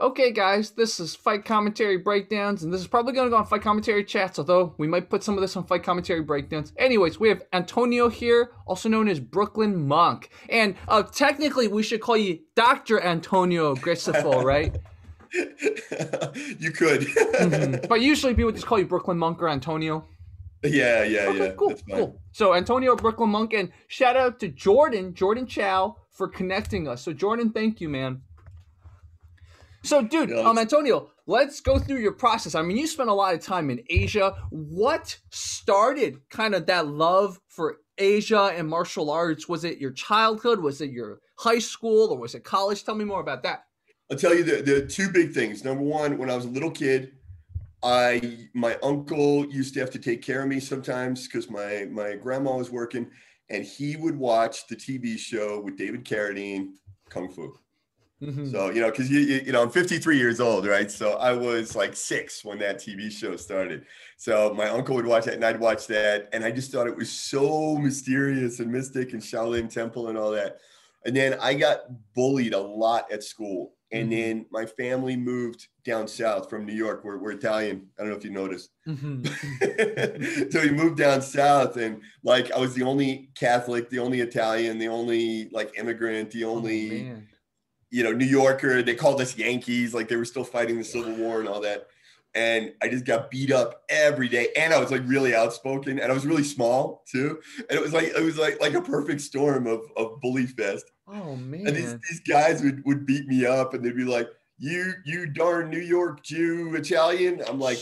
Okay, guys, this is Fight Commentary Breakdowns, and this is probably going to go on Fight Commentary Chats, although we might put some of this on Fight Commentary Breakdowns. Anyways, we have Antonio here, also known as Brooklyn Monk. And uh, technically, we should call you Dr. Antonio Graceffo, right? you could. mm-hmm. But usually people just call you Brooklyn Monk or Antonio. Yeah, yeah, okay, yeah. Cool, cool. So Antonio Brooklyn Monk, and shout out to Jordan, Jordan Chow, for connecting us. So Jordan, thank you, man. So, dude, um, Antonio, let's go through your process. I mean, you spent a lot of time in Asia. What started kind of that love for Asia and martial arts? Was it your childhood? Was it your high school or was it college? Tell me more about that. I'll tell you the, the two big things. Number one, when I was a little kid, I my uncle used to have to take care of me sometimes because my my grandma was working, and he would watch the TV show with David Carradine, Kung Fu. Mm-hmm. So you know, because you, you know, I'm 53 years old, right? So I was like six when that TV show started. So my uncle would watch that, and I'd watch that, and I just thought it was so mysterious and mystic and Shaolin Temple and all that. And then I got bullied a lot at school, and mm-hmm. then my family moved down south from New York. We're, we're Italian. I don't know if you noticed. Mm-hmm. so we moved down south, and like I was the only Catholic, the only Italian, the only like immigrant, the oh, only. Oh, you know, New Yorker. They called us Yankees, like they were still fighting the Civil War and all that. And I just got beat up every day. And I was like really outspoken and I was really small too. And it was like it was like like a perfect storm of, of bully fest. Oh man. And these, these guys would, would beat me up and they'd be like, You you darn New York Jew Italian. I'm like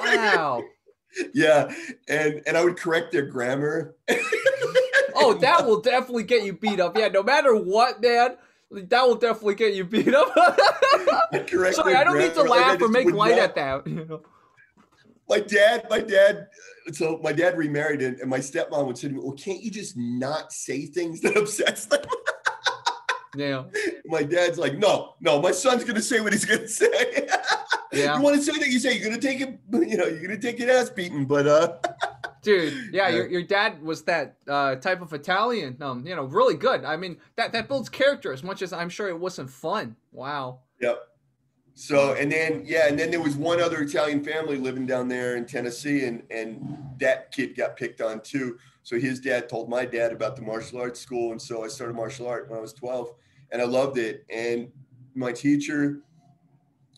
Wow. yeah. And and I would correct their grammar. oh, that will definitely get you beat up. Yeah, no matter what, man. That will definitely get you beat up. Sorry, I don't need to laugh like or make light not. at that. You know? My dad, my dad, so my dad remarried and, and my stepmom would say to me, Well, can't you just not say things that upsets them? yeah. My dad's like, No, no, my son's gonna say what he's gonna say. yeah. You want to say that you say you're gonna take it, you know, you're gonna take your ass beaten, but uh dude yeah your, your dad was that uh, type of italian. Um you know really good. I mean that that builds character as much as i'm sure it wasn't fun. Wow. Yep. So and then yeah and then there was one other italian family living down there in tennessee and and that kid got picked on too. So his dad told my dad about the martial arts school and so i started martial art when i was 12 and i loved it. And my teacher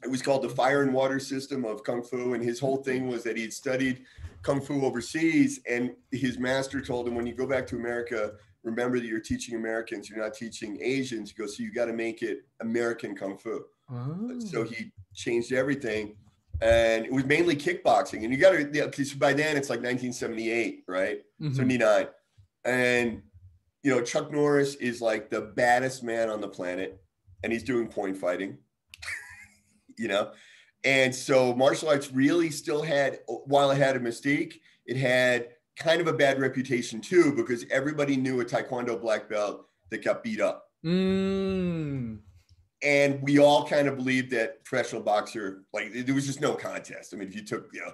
it was called the fire and water system of kung fu and his whole thing was that he had studied kung fu overseas and his master told him when you go back to america remember that you're teaching americans you're not teaching asians. He goes so you got to make it american kung fu. Oh. so he changed everything and it was mainly kickboxing and you got to because by then it's like 1978 right? Mm-hmm. 79 and you know chuck norris is like the baddest man on the planet and he's doing point fighting you know and so martial arts really still had, while it had a mystique, it had kind of a bad reputation too, because everybody knew a Taekwondo black belt that got beat up. Mm. And we all kind of believed that professional boxer, like there was just no contest. I mean, if you took, you know,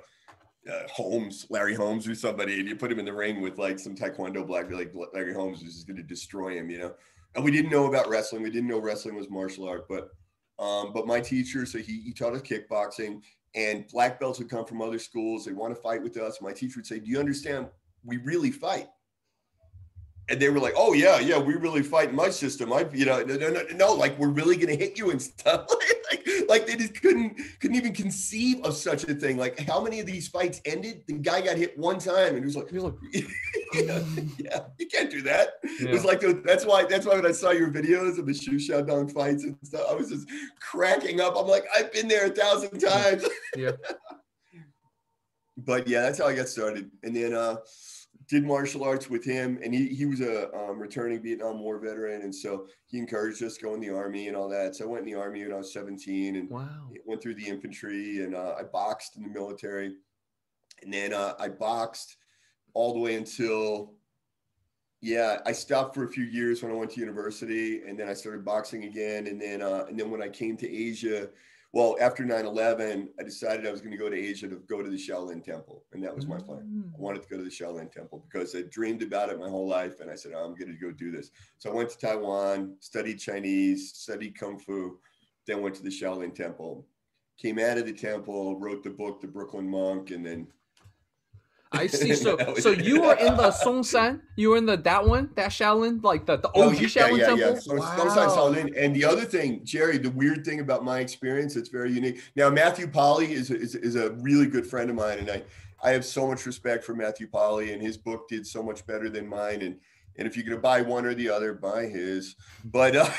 uh, Holmes, Larry Holmes or somebody, and you put him in the ring with like some Taekwondo black, like Larry Holmes was just going to destroy him, you know? And we didn't know about wrestling. We didn't know wrestling was martial art, but um, but my teacher, so he, he taught us kickboxing, and black belts would come from other schools. They want to fight with us. My teacher would say, "Do you understand? We really fight." And they were like, "Oh yeah, yeah, we really fight in my system. I, you know, no, no, no, like we're really gonna hit you and stuff." like, like they just couldn't couldn't even conceive of such a thing. Like how many of these fights ended? The guy got hit one time, and he was like, he was like yeah, yeah, you can't do that. Yeah. It was like that's why that's why when I saw your videos of the Xu Xiaodong fights and stuff, I was just cracking up. I'm like, I've been there a thousand times. Yeah. but yeah, that's how I got started, and then uh, did martial arts with him, and he he was a um, returning Vietnam War veteran, and so he encouraged us to go in the army and all that. So I went in the army when I was 17, and wow. went through the infantry, and uh, I boxed in the military, and then uh, I boxed all the way until yeah i stopped for a few years when i went to university and then i started boxing again and then uh, and then when i came to asia well after 9-11 i decided i was going to go to asia to go to the shaolin temple and that was my plan i mm. wanted to go to the shaolin temple because i dreamed about it my whole life and i said oh, i'm going to go do this so i went to taiwan studied chinese studied kung fu then went to the Shaolin Temple. Came out of the temple, wrote the book, The Brooklyn Monk, and then I see. So, so you were in the Songshan. You were in the that one, that Shaolin, like the, the OG oh, yeah, Shaolin yeah, temple. Yeah, so, wow. Songshan Shaolin. And the other thing, Jerry, the weird thing about my experience, it's very unique. Now, Matthew Polly is, is is a really good friend of mine, and I I have so much respect for Matthew Polly, and his book did so much better than mine, and and if you're going to buy one or the other, buy his. But uh,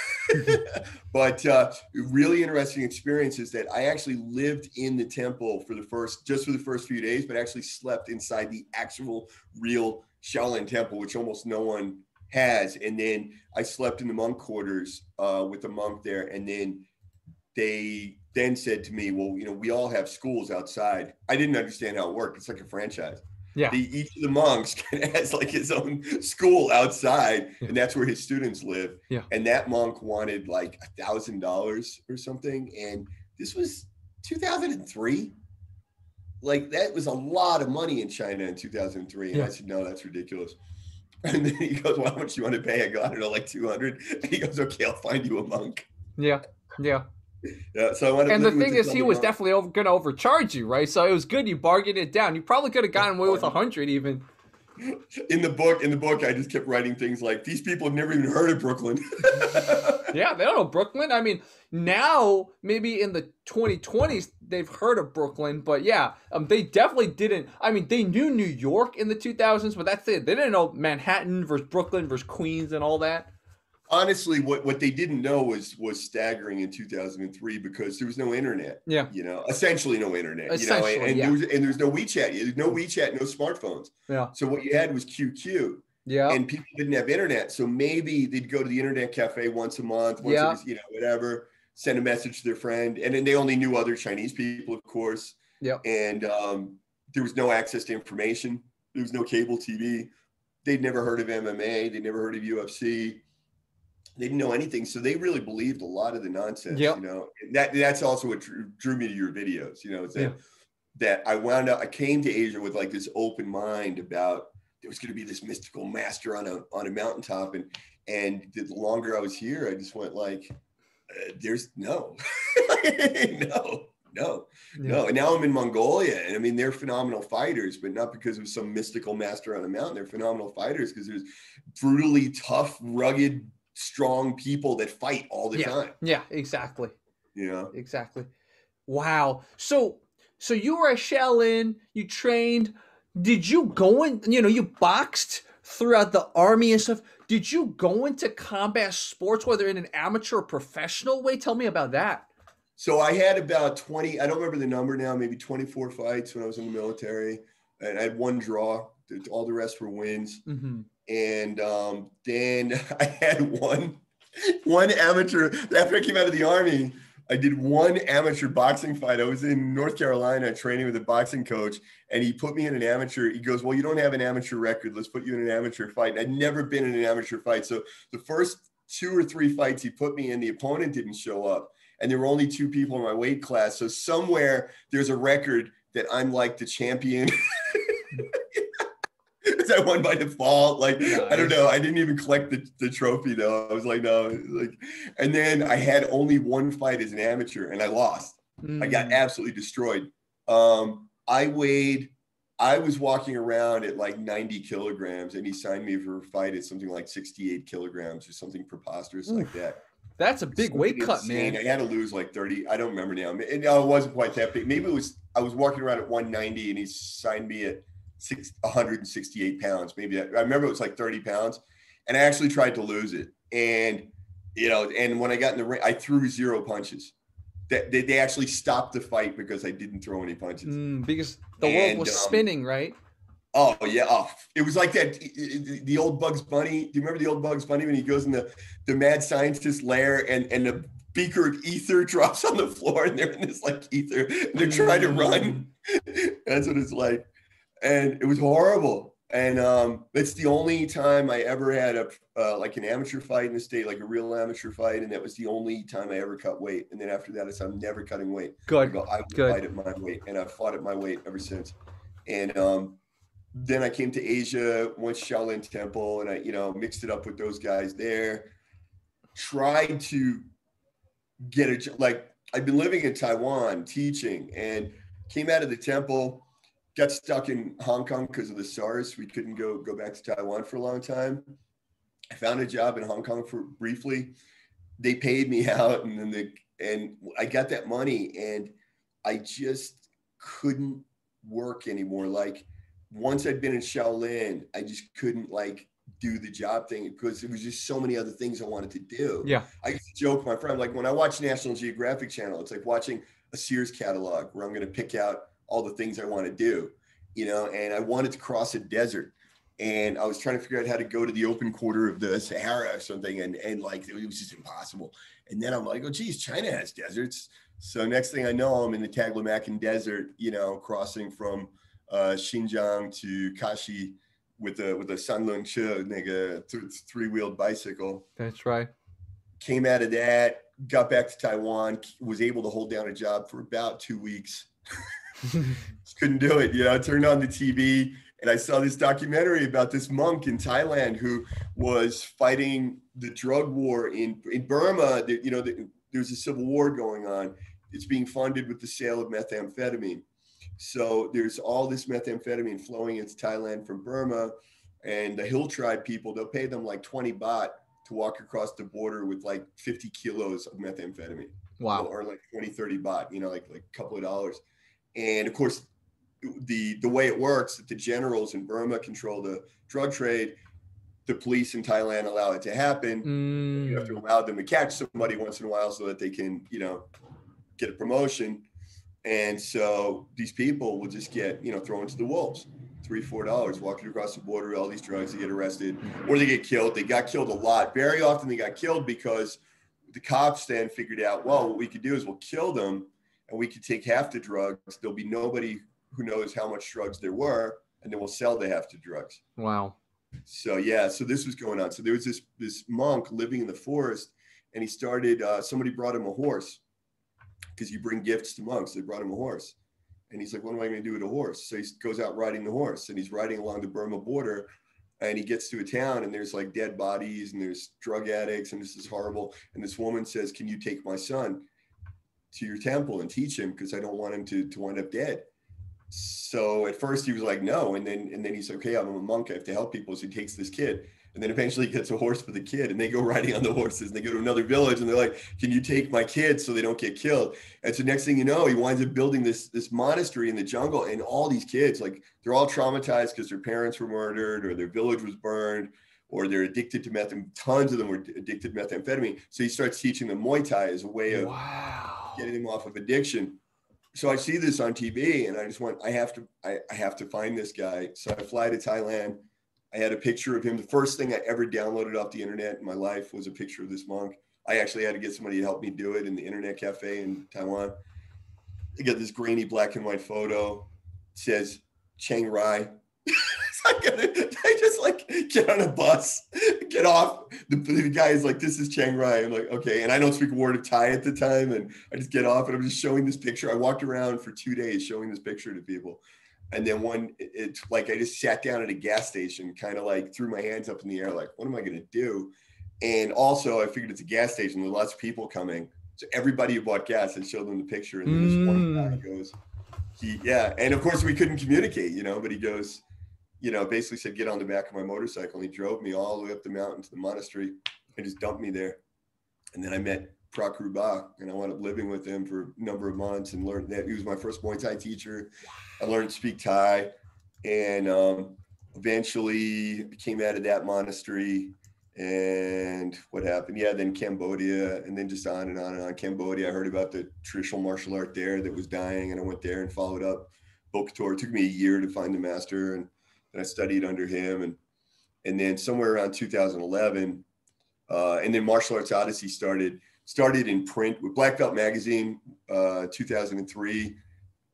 but uh, really interesting experience is that I actually lived in the temple for the first just for the first few days, but actually slept inside the actual real Shaolin temple, which almost no one has. And then I slept in the monk quarters uh, with the monk there, and then they then said to me, "Well, you know, we all have schools outside." I didn't understand how it worked. It's like a franchise. Yeah. The, each of the monks has like his own school outside, yeah. and that's where his students live. Yeah. And that monk wanted like a thousand dollars or something, and this was 2003. Like that was a lot of money in China in 2003. And yeah. I said, no, that's ridiculous. And then he goes, well, how much do you want to pay? I go, I don't know, like 200. And he goes, okay, I'll find you a monk. Yeah. Yeah yeah. So and the thing is, he was definitely over, going to overcharge you, right? So it was good you bargained it down. You probably could have gotten away with a hundred even. In the book, in the book, I just kept writing things like these people have never even heard of Brooklyn. yeah, they don't know Brooklyn. I mean, now maybe in the 2020s they've heard of Brooklyn, but yeah, um, they definitely didn't. I mean, they knew New York in the 2000s, but that's it. They didn't know Manhattan versus Brooklyn versus Queens and all that honestly what what they didn't know was was staggering in 2003 because there was no internet yeah. you know essentially no internet you know and, yeah. there was, and there's no wechat there's no wechat no smartphones. Yeah. So what you had was qq yeah. And people didn't have internet. So maybe they'd go to the internet cafe once a month once yeah. you know whatever send a message to their friend and then they only knew other chinese people of course. Yeah. And um, there was no access to information. There was no cable tv they'd never heard of mma they'd never heard of ufc they didn't know anything, so they really believed a lot of the nonsense. Yep. You know, that that's also what drew, drew me to your videos. You know, that yeah. that I wound up, I came to Asia with like this open mind about there was going to be this mystical master on a on a mountaintop, and and the longer I was here, I just went like, uh, there's no, no. No, yeah. no. And now I'm in Mongolia, and I mean they're phenomenal fighters, but not because of some mystical master on a mountain. They're phenomenal fighters because there's brutally tough, rugged strong people that fight all the yeah. time. Yeah, exactly. Yeah. Exactly. Wow. So so you were a Shaolin, you trained. Did you go in, you know, you boxed throughout the army and stuff. Did you go into combat sports, whether in an amateur or professional way? Tell me about that. So I had about 20, I don't remember the number now, maybe 24 fights when I was in the military. And I had one draw. All the rest were wins. Mm-hmm and um, then I had one one amateur after I came out of the army. I did one amateur boxing fight. I was in North Carolina training with a boxing coach, and he put me in an amateur. He goes, "Well, you don't have an amateur record. Let's put you in an amateur fight." And I'd never been in an amateur fight, so the first two or three fights he put me in, the opponent didn't show up, and there were only two people in my weight class. So somewhere there's a record that I'm like the champion. I won by default. Like nice. I don't know. I didn't even collect the, the trophy though. I was like, no, like, and then I had only one fight as an amateur and I lost. Mm. I got mm. absolutely destroyed. Um, I weighed. I was walking around at like 90 kilograms, and he signed me for a fight at something like 68 kilograms or something preposterous Oof. like that. That's a big weight cut, man. I had to lose like 30. I don't remember now. It, no, it wasn't quite that big. Maybe it was. I was walking around at 190, and he signed me at six, 168 pounds. Maybe I remember it was like 30 pounds, and I actually tried to lose it. And you know, and when I got in the ring, I threw zero punches. That they, they, actually stopped the fight because I didn't throw any punches. Mm, because the and, world was um, spinning, right? Oh yeah, oh, it was like that. The old Bugs Bunny. Do you remember the old Bugs Bunny when he goes in the the mad scientist lair and and the beaker of ether drops on the floor and they're in this like ether and they're trying to run. That's what it's like and it was horrible. And um, it's the only time I ever had a uh, like an amateur fight in the state, like a real amateur fight, and that was the only time I ever cut weight. And then after that, I said I'm never cutting weight. Good. I go, I Good. fight at my weight, and I've fought at my weight ever since. And um, then I came to Asia, went Shaolin Temple, and I you know mixed it up with those guys there. Tried to get a like I've been living in Taiwan teaching and came out of the temple, got stuck in Hong Kong because of the SARS. We couldn't go go back to Taiwan for a long time. I found a job in Hong Kong for briefly. They paid me out and then the and I got that money and I just couldn't work anymore. Like once I'd been in Shaolin, I just couldn't like do the job thing because it was just so many other things I wanted to do. Yeah. I used to joke with my friend, like when I watch National Geographic Channel, it's like watching a Sears catalog where I'm going to pick out all the things I want to do, you know, and I wanted to cross a desert and I was trying to figure out how to go to the open quarter of the Sahara or something. And, and like, it was just impossible. And then I'm like, oh, geez, China has deserts. So next thing I know, I'm in the Taklamakan desert, you know, crossing from uh, Xinjiang to Kashi with a with a Sanlun Che, nigga, th- three wheeled bicycle. That's right. Came out of that, got back to Taiwan, was able to hold down a job for about two weeks. Just couldn't do it. You know, I turned on the TV and I saw this documentary about this monk in Thailand who was fighting the drug war in in Burma. You know, there's a civil war going on. It's being funded with the sale of methamphetamine so there's all this methamphetamine flowing into Thailand from Burma, and the hill tribe people they'll pay them like 20 baht to walk across the border with like 50 kilos of methamphetamine. Wow. Or like 20, 30 baht, you know, like like a couple of dollars. And of course, the the way it works that the generals in Burma control the drug trade. The police in Thailand allow it to happen. Mm. You have to mm. allow them to catch somebody once in a while so that they can, you know, get a promotion. And so these people will just get, you know, thrown to the wolves. Three, four dollars walking across the border, with all these drugs, they get arrested or they get killed. They got killed a lot. Very often they got killed because the cops then figured out, well, what we could do is we'll kill them and we could take half the drugs. There'll be nobody who knows how much drugs there were, and then we'll sell the half the drugs. Wow. So yeah, so this was going on. So there was this this monk living in the forest, and he started. Uh, somebody brought him a horse, because you bring gifts to monks. They brought him a horse. And he's like, what am I going to do with a horse? So he goes out riding the horse and he's riding along the Burma border and he gets to a town and there's like dead bodies and there's drug addicts and this is horrible. And this woman says, can you take my son to your temple and teach him? Because I don't want him to, to wind up dead. So at first he was like, no. And then, and then he's okay, I'm a monk. I have to help people. So he takes this kid and then eventually gets a horse for the kid and they go riding on the horses and they go to another village and they're like can you take my kids so they don't get killed and so next thing you know he winds up building this this monastery in the jungle and all these kids like they're all traumatized because their parents were murdered or their village was burned or they're addicted to methamphetamine. Tons of them were addicted to methamphetamine. So he starts teaching them Muay Thai as a way of wow. Getting them off of addiction. So I see this on TV and I just went, I have to, I, I have to find this guy. So I fly to Thailand I had a picture of him. The first thing I ever downloaded off the internet in my life was a picture of this monk. I actually had to get somebody to help me do it in the internet cafe in Taiwan. I got this grainy black and white photo. It says Chiang Rai. I just like get on a bus, get off. The, the guy is like, "This is Chiang Rai." I'm like, "Okay," and I don't speak a word of Thai at the time, and I just get off and I'm just showing this picture. I walked around for two days showing this picture to people, and then one it's like i just sat down at a gas station kind of like threw my hands up in the air like what am i going to do and also i figured it's a gas station there's lots of people coming so everybody who bought gas i showed them the picture and then this mm. one guy mm. goes he yeah and of course we couldn't communicate you know but he goes you know basically said get on the back of my motorcycle and he drove me all the way up the mountain to the monastery and just dumped me there and then i met Prakru Ba, and I wound up living with him for a number of months and learned that he was my first Muay Thai teacher. I learned to speak Thai, and um, eventually came out of that monastery. And what happened? Yeah, then Cambodia, and then just on and on and on. Cambodia, I heard about the traditional martial art there that was dying, and I went there and followed up. Bokator it took me a year to find the master, and, and I studied under him, and and then somewhere around 2011, uh, and then Martial Arts Odyssey started started in print with Black Belt Magazine, uh, 2003,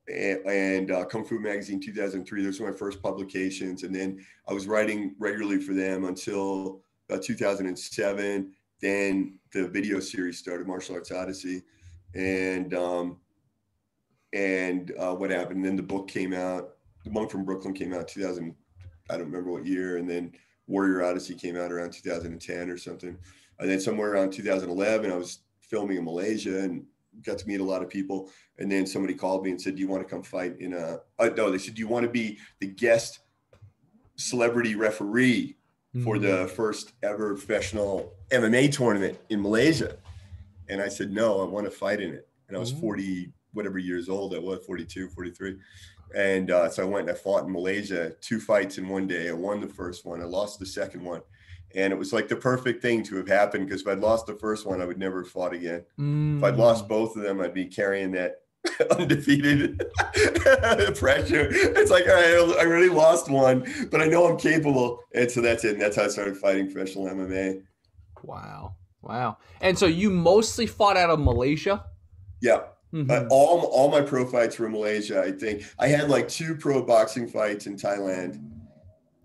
and, and uh, Kung Fu Magazine, 2003. Those were my first publications. And then I was writing regularly for them until about 2007. Then the video series started, Martial Arts Odyssey. And, um, and uh, what happened? Then the book came out. The Monk from Brooklyn came out 2000. I don't remember what year. And then Warrior Odyssey came out around 2010 or something. And then somewhere around 2011, I was filming in Malaysia and got to meet a lot of people. And then somebody called me and said, "Do you want to come fight in a?" Uh, no, they said, "Do you want to be the guest celebrity referee for the Mm. first ever professional MMA tournament in Malaysia?" And I said, "No, I want to fight in it." And I was Ooh. 40, whatever years old I was, 42, 43. And uh, so I went and I fought in Malaysia, two fights in one day. I won the first one, I lost the second one. And it was like the perfect thing to have happened because if I'd lost the first one, I would never have fought again. If I'd Mm. lost both of them, I'd be carrying that undefeated pressure. It's like, all right, I already lost one, but I know I'm capable. And so that's it. And that's how I started fighting professional MMA. Wow. Wow. And so you mostly fought out of Malaysia? Yeah. Mhm. Uh, all all my pro fights were in Malaysia. I think I had like two pro boxing fights in Thailand,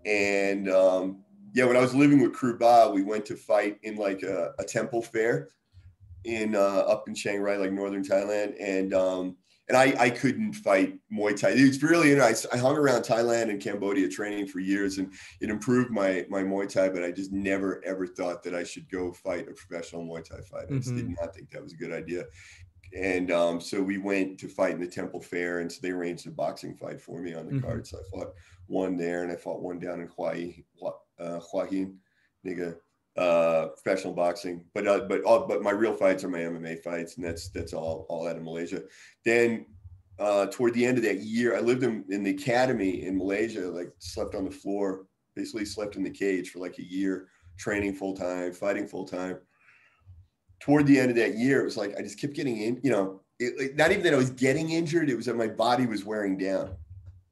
and um, yeah, when I was living with Kru Ba, we went to fight in like a, a temple fair in uh, up in Chiang Rai, like northern Thailand, and um, and I I couldn't fight Muay Thai. It's really nice. I hung around Thailand and Cambodia training for years, and it improved my my Muay Thai. But I just never ever thought that I should go fight a professional Muay Thai fight. I just did not think that was a good idea and um, so we went to fight in the Temple Fair, and so they arranged a boxing fight for me on the Mhm. card. So I fought one there, and I fought one down in Hawaii, uh, nigga, uh, professional boxing. But uh, but all, but my real fights are my MMA fights, and that's that's all all out of Malaysia. Then uh, toward the end of that year, I lived in, in the academy in Malaysia, like slept on the floor, basically slept in the cage for like a year, training full time, fighting full time toward the end of that year, it was like I just kept getting in, you know, it, like, not even that I was getting injured, it was that my body was wearing down.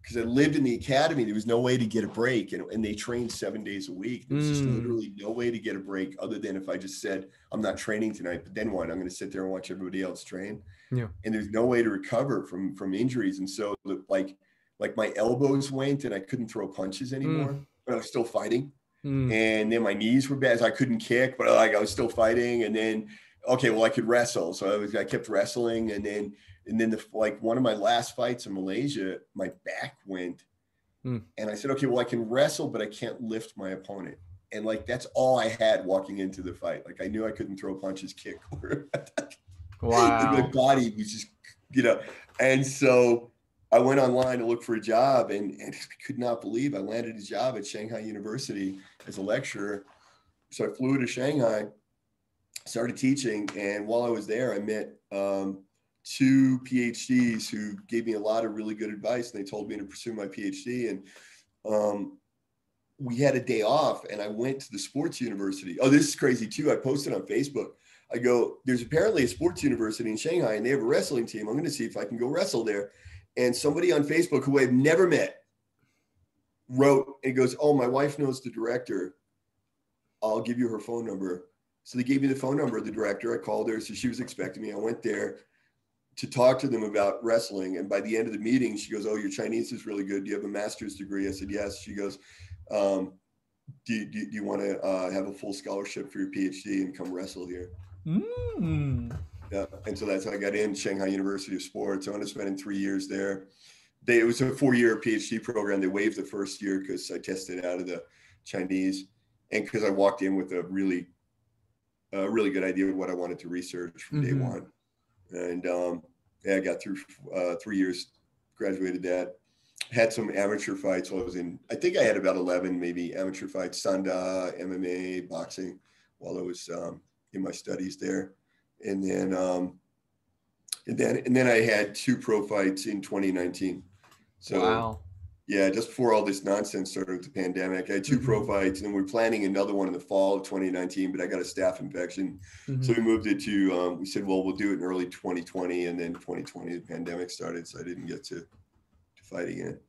Because I lived in the academy, there was no way to get a break, and, and they trained seven days a week. There was just Mm. literally no way to get a break other than if I just said, I'm not training tonight, but then what? I'm going to sit there and watch everybody else train. Yeah. And there's no way to recover from from injuries. And so, like, like my elbows went and I couldn't throw punches anymore, but I was still fighting Mm. and then my knees were bad. So I couldn't kick, but like I was still fighting. And then, okay, well, I could wrestle, so I was I kept wrestling, and then and then the like one of my last fights in Malaysia, my back went, Hmm. and I said, okay, well, I can wrestle, but I can't lift my opponent. And like that's all I had walking into the fight. Like I knew I couldn't throw punches, kick, or my body was just, you know. And so I went online to look for a job and, and I could not believe I landed a job at Shanghai University as a lecturer. So I flew to Shanghai, started teaching, and while I was there, I met um, two PhDs who gave me a lot of really good advice. And they told me to pursue my PhD. And um, we had a day off, and I went to the sports university. Oh, this is crazy too. I posted on Facebook. I go, there's apparently a sports university in Shanghai, and they have a wrestling team. I'm going to see if I can go wrestle there. And somebody on Facebook who I've never met wrote and goes, Oh, my wife knows the director. I'll give you her phone number. So they gave me the phone number of the director. I called her. So she was expecting me. I went there to talk to them about wrestling. And by the end of the meeting, she goes, Oh, your Chinese is really good. Do you have a master's degree? I said, Yes. She goes, um, do, you- do, do you want to uh, have a full scholarship for your PhD and come wrestle here? Mm. Yeah, and so that's how I got in Shanghai University of Sports. I ended up spending three years there. They, it was a four-year PhD program. They waived the first year because I tested out of the Chinese, and because I walked in with a really, a really good idea of what I wanted to research from day Mhm. one. And um, yeah, I got through uh, three years, graduated that. Had some amateur fights while I was in. I think I had about eleven, maybe amateur fights, Sanda, MMA, boxing, while I was um, in my studies there and then um, and then and then I had two pro fights in 2019. So wow. yeah, just before all this nonsense started with the pandemic, I had 2 pro Mhm. fights, and we're planning another one in the fall of 2019. But I got a staph infection, Mhm. so we moved it to. Um, we said, well, we'll do it in early 2020, and then 2020 the pandemic started, so I didn't get to to fight again.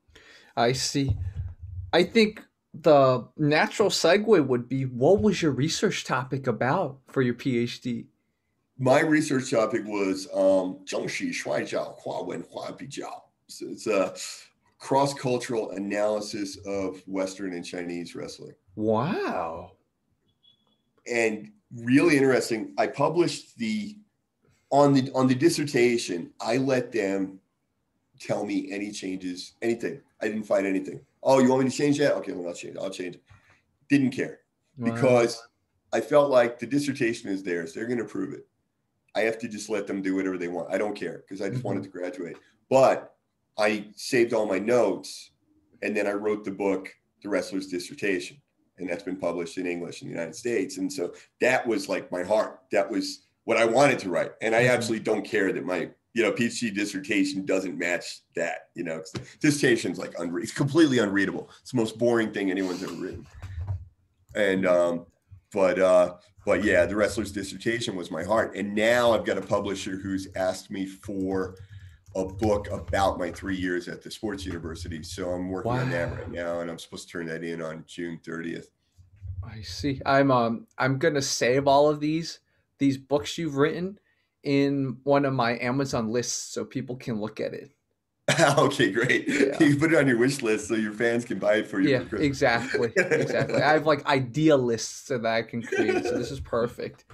I see. I think the natural segue would be what was your research topic about for your PhD? My research topic was um, 正式摔跤跨文化比较. So it's a cross-cultural analysis of Western and Chinese wrestling. Wow. And really interesting. I published the on the on the dissertation. I let them tell me any changes, anything. I didn't find anything. Oh, you want me to change that? Okay, well, I'll change. it. I'll change it. Didn't care Wow. because I felt like the dissertation is theirs. They're going to prove it. I have to just let them do whatever they want. I don't care because I just wanted to graduate. But I saved all my notes and then I wrote the book, The Wrestler's Dissertation. And that's been published in English in the United States. And so that was like my heart. That was what I wanted to write. And I Mhm. absolutely don't care that my, you know, PhD dissertation doesn't match that. You know, the dissertation's like unre- it's completely unreadable. It's the most boring thing anyone's ever written. And um, but uh, but yeah, the wrestler's dissertation was my heart. And now I've got a publisher who's asked me for a book about my three years at the sports university. So I'm working on that right now, and I'm supposed to turn that in on June 30th. I see. I'm um I'm gonna save all of these these books you've written in one of my Amazon lists so people can look at it. okay, great. Yeah. You put it on your wish list so your fans can buy it for you. Yeah, for exactly. Exactly. I have like idea lists that I can create. So this is perfect.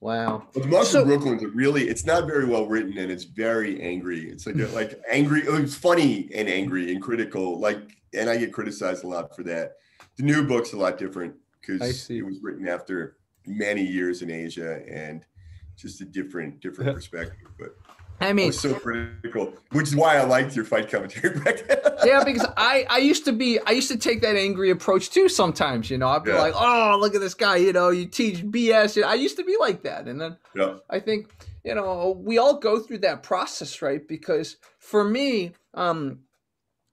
Wow. But the Monster So- Brooklyn's a really, it's not very well written and it's very angry. It's like, mm. like angry, oh, it's funny and angry and critical. Like, and I get criticized a lot for that. The new book's a lot different because it was written after many years in Asia and just a different, different perspective. But I mean, so critical, which is why I liked your fight commentary back then. yeah, because I I used to be I used to take that angry approach too. Sometimes, you know, I'd be Yeah. like, oh, look at this guy. You know, you teach BS. I used to be like that, and then yeah. I think you know we all go through that process, right? Because for me, um,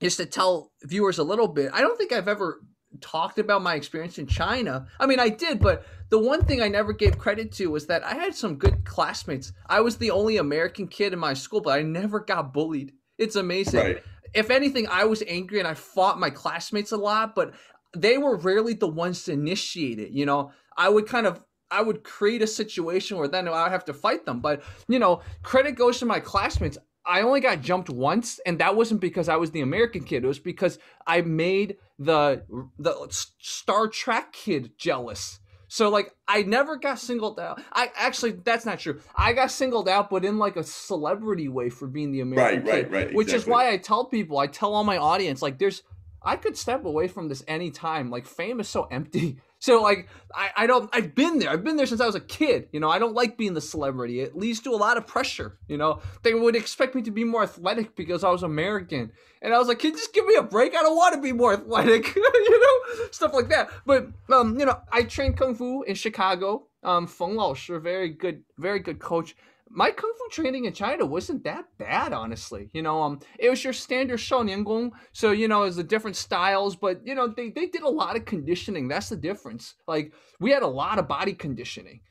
just to tell viewers a little bit, I don't think I've ever talked about my experience in China. I mean, I did, but the one thing I never gave credit to was that I had some good classmates. I was the only American kid in my school, but I never got bullied. It's amazing Right. if anything, I was angry and I fought my classmates a lot, but they were rarely the ones to initiate it. You know, I would kind of I would create a situation where then I would have to fight them. But you know, credit goes to my classmates. I only got jumped once, and that wasn't because I was the American kid. It was because I made the the Star Trek kid jealous. So like I never got singled out. I actually that's not true. I got singled out, but in like a celebrity way for being the American Right, kid. right, right. Which is why I tell people, I tell all my audience, like, there's, I could step away from this anytime. Like, fame is so empty. So, like, I, I don't, I've been there. I've been there since I was a kid. You know, I don't like being the celebrity. It leads to a lot of pressure. You know, they would expect me to be more athletic because I was American. And I was like, can you just give me a break? I don't want to be more athletic, you know, stuff like that. But, um, you know, I trained Kung Fu in Chicago. Um, Feng Lao very good, very good coach my kung fu training in China wasn't that bad, honestly. You know, um, it was your standard Shounian Gong, so you know, it's the different styles, but you know, they they did a lot of conditioning. That's the difference. Like we had a lot of body conditioning.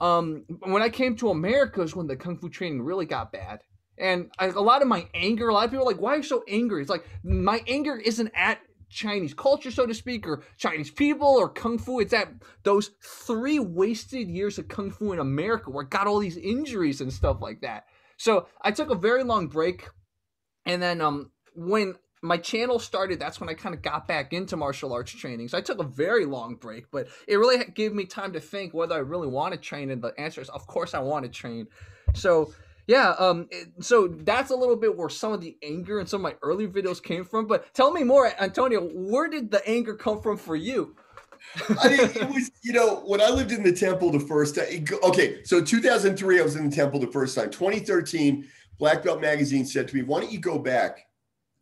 Um, when I came to America is when the kung fu training really got bad. And I, a lot of my anger, a lot of people like, why are you so angry? It's like my anger isn't at Chinese culture, so to speak, or Chinese people or kung fu. It's at those three wasted years of kung fu in America where it got all these injuries and stuff like that. So I took a very long break, and then um when my channel started, that's when I kind of got back into martial arts training. So I took a very long break, but it really gave me time to think whether I really want to train. And the answer is, of course, I want to train. So yeah, um, so that's a little bit where some of the anger in some of my early videos came from. But tell me more, Antonio. Where did the anger come from for you? I mean, it was, you know, when I lived in the temple the first time. Okay, so 2003, I was in the temple the first time. 2013, Black Belt Magazine said to me, "Why don't you go back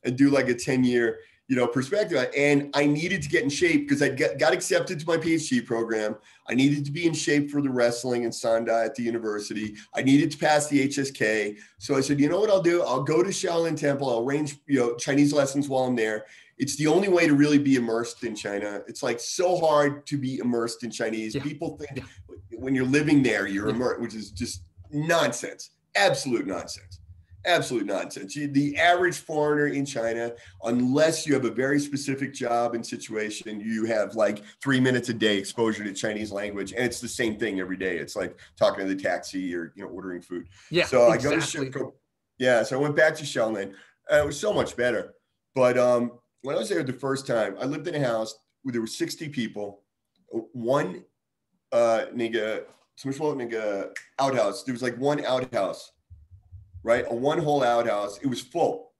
and do like a 10 year, you know, perspective?" And I needed to get in shape because I got, got accepted to my PhD program. I needed to be in shape for the wrestling and Sanda at the university. I needed to pass the HSK. So I said, you know what I'll do? I'll go to Shaolin Temple. I'll arrange, you know, Chinese lessons while I'm there it's the only way to really be immersed in China. It's like so hard to be immersed in Chinese. Yeah. People think when you're living there, you're Yeah. immersed, which is just nonsense. Absolute nonsense. Absolute nonsense. The average foreigner in China, unless you have a very specific job and situation, you have like three minutes a day exposure to Chinese language, and it's the same thing every day. It's like talking to the taxi or you know ordering food. Yeah, So I exactly. go to Sh- yeah. So I went back to Shaolin. Uh, it was so much better. But um, when I was there the first time, I lived in a house where there were 60 people. One uh nigga, some small nigga outhouse. There was like one outhouse, right? A one hole outhouse. It was full.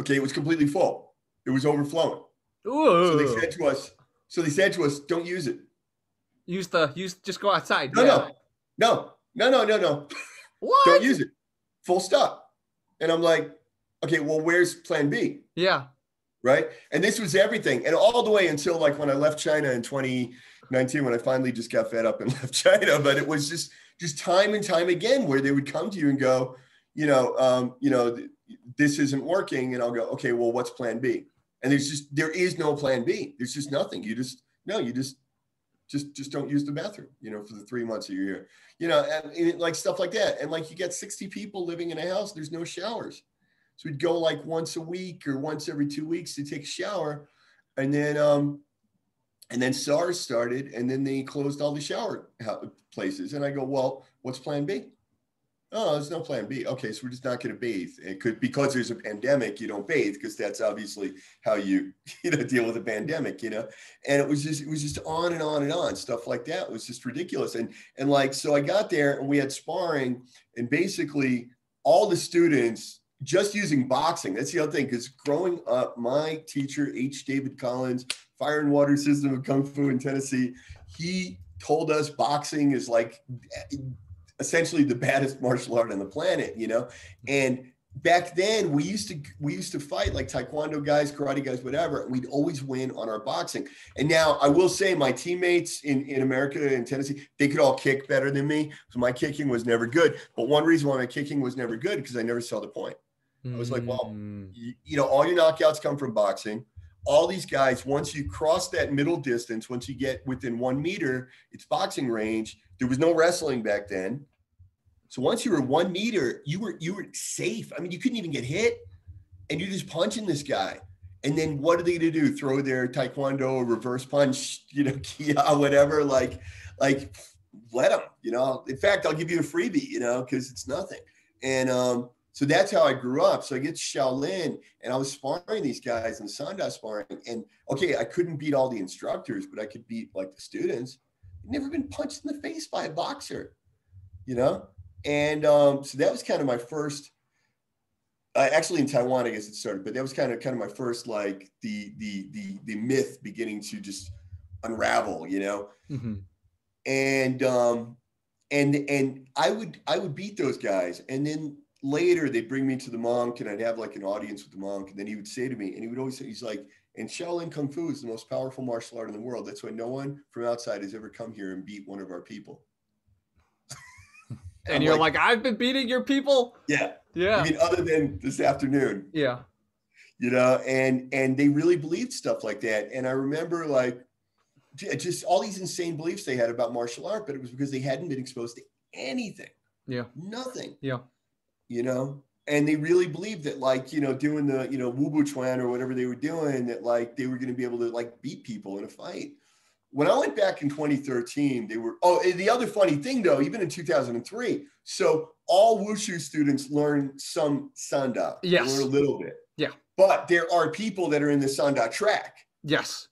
Okay, it was completely full. It was overflowing. So they said to us, so they said to us, don't use it. use the use just go outside. No, yeah. no, no. no, no, no, no. What? Don't use it. Full stop. And I'm like, okay, well, where's plan B? Yeah. Right. And this was everything. And all the way until like when I left China in 2019, when I finally just got fed up and left China. But it was just just time and time again where they would come to you and go, you know, um, you know, th- this isn't working. And I'll go, okay, well, what's plan B? And there's just there is no plan B. There's just nothing. You just no, you just just just don't use the bathroom, you know, for the three months of your year. You know, and, and like stuff like that. And like you get 60 people living in a house, there's no showers. So we'd go like once a week or once every two weeks to take a shower. And then um and then SARS started, and then they closed all the shower places. And I go, well, what's plan B? Oh, there's no plan B. Okay, so we're just not going to bathe. It could because there's a pandemic, you don't bathe because that's obviously how you you know deal with a pandemic, you know. And it was just it was just on and on and on stuff like that it was just ridiculous. And and like so I got there and we had sparring, and basically all the students just using boxing. That's the other thing because growing up, my teacher H. David Collins fire and water system of kung fu in Tennessee. He told us boxing is like eh, essentially the baddest martial art on the planet, you know. And back then we used to we used to fight like taekwondo guys karate guys whatever and we'd always win on our boxing and now i will say my teammates in in america and tennessee they could all kick better than me so my kicking was never good but one reason why my kicking was never good because i never saw the point i was like well mm. you, you know all your knockouts come from boxing all these guys, once you cross that middle distance, once you get within one meter, it's boxing range. There was no wrestling back then. So once you were one meter, you were you were safe. I mean, you couldn't even get hit, and you're just punching this guy. And then what are they gonna do? Throw their taekwondo reverse punch, you know, kia, whatever. Like, like let them. You know. In fact, I'll give you a freebie. You know, because it's nothing. And um, so that's how I grew up. So I get to Shaolin and I was sparring these guys in Sanda sparring. And okay, I couldn't beat all the instructors, but I could beat like the students. I'd never been punched in the face by a boxer, you know? And um, so that was kind of my first, uh, actually in Taiwan, I guess it started, but that was kind of kind of my first like the the the the myth beginning to just unravel, you know? Mm-hmm. And um and and I would I would beat those guys. And then later they'd bring me to the monk and I'd have like an audience with the monk. And then he would say to me, and he would always say, he's like, and Shaolin Kung Fu is the most powerful martial art in the world. That's why no one from outside has ever come here and beat one of our people. and you're like, like, I've been beating your people? Yeah. Yeah. I mean, other than this afternoon. Yeah. You know, and and they really believed stuff like that. And I remember like just all these insane beliefs they had about martial art, but it was because they hadn't been exposed to anything. Yeah. Nothing. Yeah you know? And they really believed that like you know doing the you know wubu chuan or whatever they were doing that like they were going to be able to like beat people in a fight. When i went back in 2013 they were oh the other funny thing though even in 2003 so all wushu students learn some sanda. Yes. learn a little bit. Yeah. But there are people that are in the sanda track. Yes.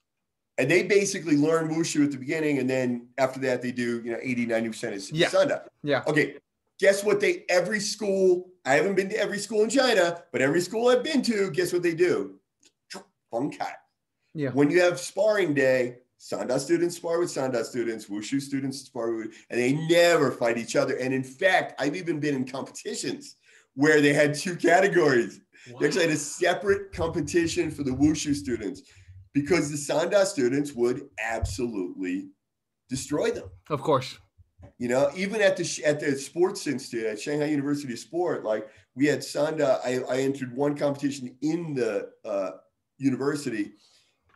And they basically learn wushu at the beginning and then after that they do you know 80 90% is yeah. sanda. Yeah. Okay guess what they every school i haven't been to every school in china but every school i've been to guess what they do? Cat. yeah. When you have sparring day sanda students spar with sanda students wushu students spar with and they never fight each other. And in fact i've even been in competitions where they had two categories. Wow. they actually had a separate competition for the wushu students because the sanda students would absolutely destroy them. Of course you know, even at the at the sports institute at Shanghai University of Sport, like we had Sanda. I, I entered one competition in the uh, university,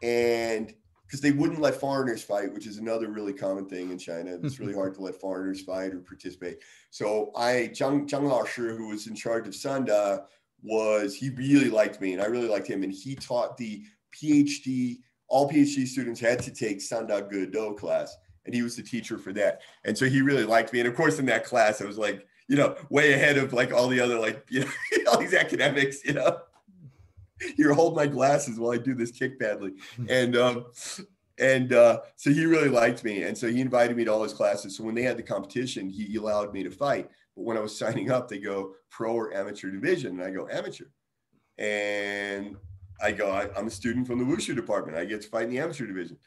and because they wouldn't let foreigners fight, which is another really common thing in China. It's really hard to let foreigners fight or participate. So I, Zhang, Zhang Lao Shi, who was in charge of Sanda, was, he really liked me and I really liked him. And he taught the PhD, all PhD students had to take Sanda Ge Do class and he was the teacher for that. And so he really liked me. And of course, in that class, I was like, you know, way ahead of like all the other like, you know, all these academics, you know. Here, hold my glasses while I do this kick badly. And um, and uh, so he really liked me. And so he invited me to all his classes. So when they had the competition, he allowed me to fight. But when I was signing up, they go pro or amateur division. And I go amateur. And I go, I, am a student from the Wushu department. I get to fight in the amateur division.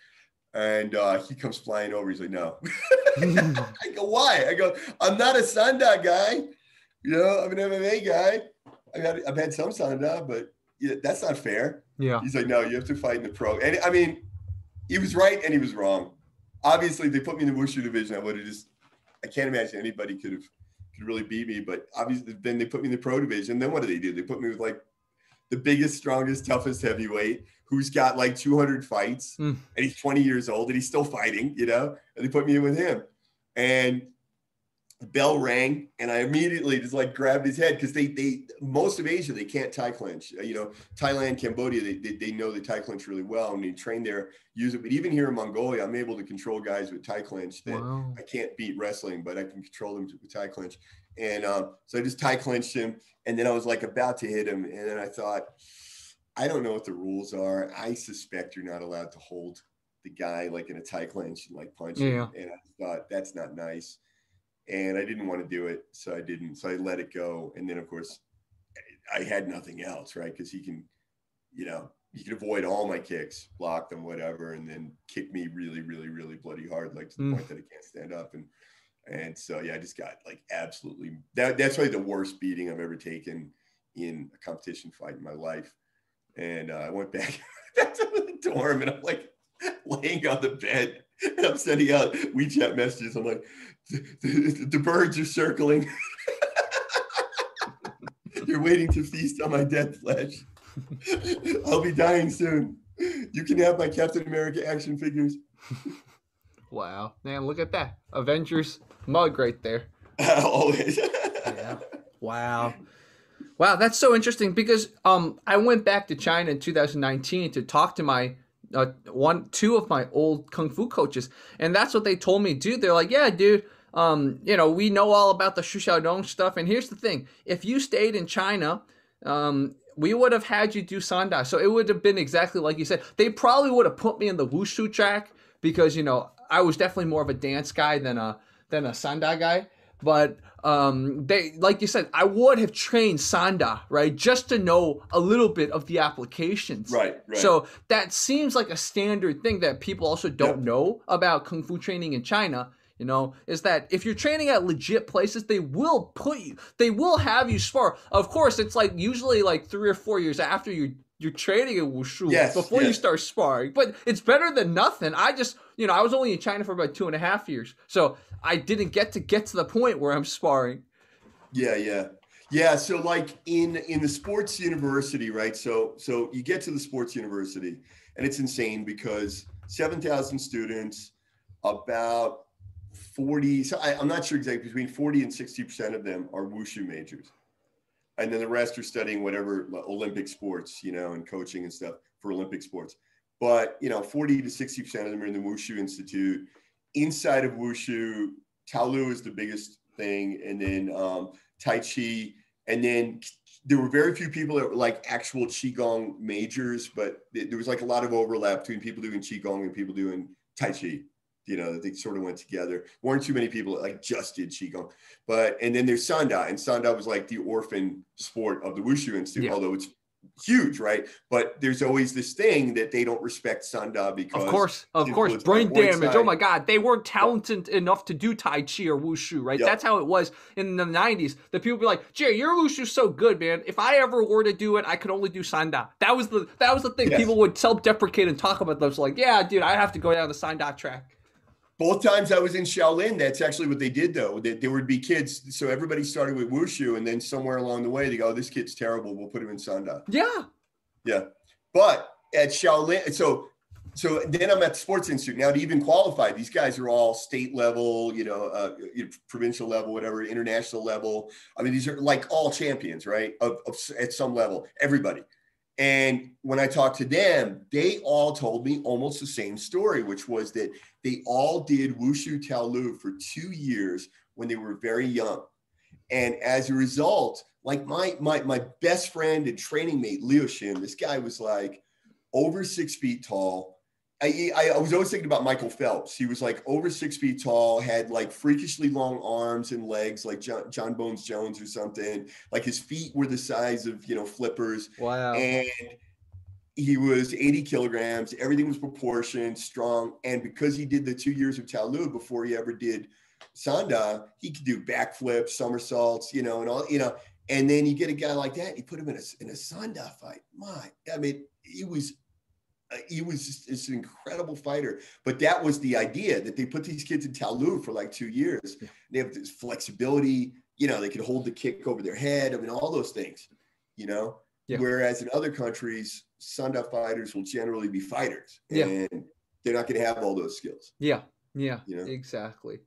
And uh, he comes flying over. He's like, no. I go, why? I go, I'm not a Sanda guy. You know, I'm an MMA guy. I've had, I've had some Sanda, but yeah, that's not fair. Yeah. He's like, no, you have to fight in the pro. And I mean, he was right and he was wrong. Obviously, they put me in the Wushu division. I would have just, I can't imagine anybody could have could really beat me. But obviously, then they put me in the pro division. Then what do they do? They put me with like the biggest, strongest, toughest heavyweight who's got like 200 fights Mm. and he's 20 years old and he's still fighting, you know? And they put me in with him. And the bell rang and I immediately just like grabbed his head because they, they, most of Asia, they can't Thai clinch. Uh, You know, Thailand, Cambodia, they, they, they know the Thai clinch really well and they train there, use it. But even here in Mongolia, I'm able to control guys with Thai clinch that Wow. I can't beat wrestling, but I can control them with Thai clinch. And um, so I just tie clinched him. And then I was like about to hit him. And then I thought, I don't know what the rules are. I suspect you're not allowed to hold the guy like in a tie clinch and like punch him. Yeah. And I thought that's not nice. And I didn't want to do it. So I didn't. So I let it go. And then, of course, I had nothing else, right? Because he can, you know, he can avoid all my kicks, block them, whatever, and then kick me really, really, really bloody hard, like to the Mm. point that I can't stand up. And and so yeah, I just got like absolutely that that's probably the worst beating I've ever taken in a competition fight in my life. And uh, I went back back to the dorm and I'm like laying on the bed and I'm sending out WeChat messages. I'm like, the, the, the birds are circling. You're waiting to feast on my dead flesh. I'll be dying soon. You can have my Captain America action figures. Wow. Man, look at that. Avengers mug right there. Always. Yeah. Wow. Wow, that's so interesting because um I went back to China in 2019 to talk to my uh, one two of my old kung fu coaches and that's what they told me dude they're like yeah dude um you know we know all about the Xu Xiaodong stuff and here's the thing if you stayed in China um we would have had you do sanda so it would have been exactly like you said they probably would have put me in the wushu track because you know I was definitely more of a dance guy than a than a sanda guy but um they like you said i would have trained sanda right just to know a little bit of the applications right, right. so that seems like a standard thing that people also don't Yeah. know about kung fu training in china you know is that if you're training at legit places they will put you they will have you spar of course it's like usually like three or four years after you you're training in wushu Yes, before you start sparring but it's better than nothing i just you know i was only in china for about two and a half years so i didn't get to get to the point where i'm sparring Yeah, yeah. Yeah, so like in in the sports university, right? So so you get to the sports university and it's insane because 7,000 students, about 40, so I, I'm not sure exactly, between 40 and 60% of them are wushu majors. And then the rest are studying whatever Olympic sports, you know, and coaching and stuff for Olympic sports. But, you know, 40 to 60% of them are in the Wushu Institute. Inside of Wushu, Taolu is the biggest thing. And then um, Tai Chi. And then there were very few people that were like actual Qigong majors, but there was like a lot of overlap between people doing Qigong and people doing Tai Chi. You know, they sort of went together. weren't too many people that like just did Qigong. But, and then there's Sanda, and Sanda was like the orphan sport of the Wushu Institute, Yeah. although it's huge, right? But there's always this thing that they don't respect Sanda because Of course, of course, brain damage. Oh my God, they weren't talented enough to do Tai Chi or Wushu, right? Yep. That's how it was in the '90s. The people be like, "Jay, your Wushu's so good, man. If I ever were to do it, I could only do Sanda." That was the that was the thing. Yes. People would self-deprecate and talk about those, like, "Yeah, dude, I have to go down the Sanda track." Both times I was in Shaolin, that's actually what they did though. That there would be kids. So everybody started with Wushu, and then somewhere along the way they go, oh, "This kid's terrible. We'll put him in Sanda." Yeah, Yeah, but at Shaolin, so so then I'm at the Sports Institute now to even qualify. These guys are all state level, you know, uh, you know, provincial level, whatever, international level. I mean, these are like all champions, right? Of, of at some level, everybody. And when I talked to them, they all told me almost the same story, which was that they all did Wushu Taolu for two years when they were very young. And as a result, like my my my best friend and training mate, Leo Shin, this guy was like over six feet tall. I, I, I was always thinking about Michael Phelps. He was like over six feet tall, had like freakishly long arms and legs, like John, John Bones Jones or something. Like his feet were the size of you know flippers wow. and he was 80 kilograms. Everything was proportioned, strong, and because he did the two years of Taolu before he ever did Sanda, he could do backflips, somersaults, you know, and all, you know. And then you get a guy like that, you put him in a in a Sanda fight. My, I mean, he was uh, he was just, just, an incredible fighter. But that was the idea that they put these kids in Taolu for like two years. Yeah. They have this flexibility, you know, they could hold the kick over their head. I mean, all those things, you know. Yeah. Whereas in other countries, Sanda fighters will generally be fighters, and they're not going to have all those skills. Yeah, yeah, you know? exactly.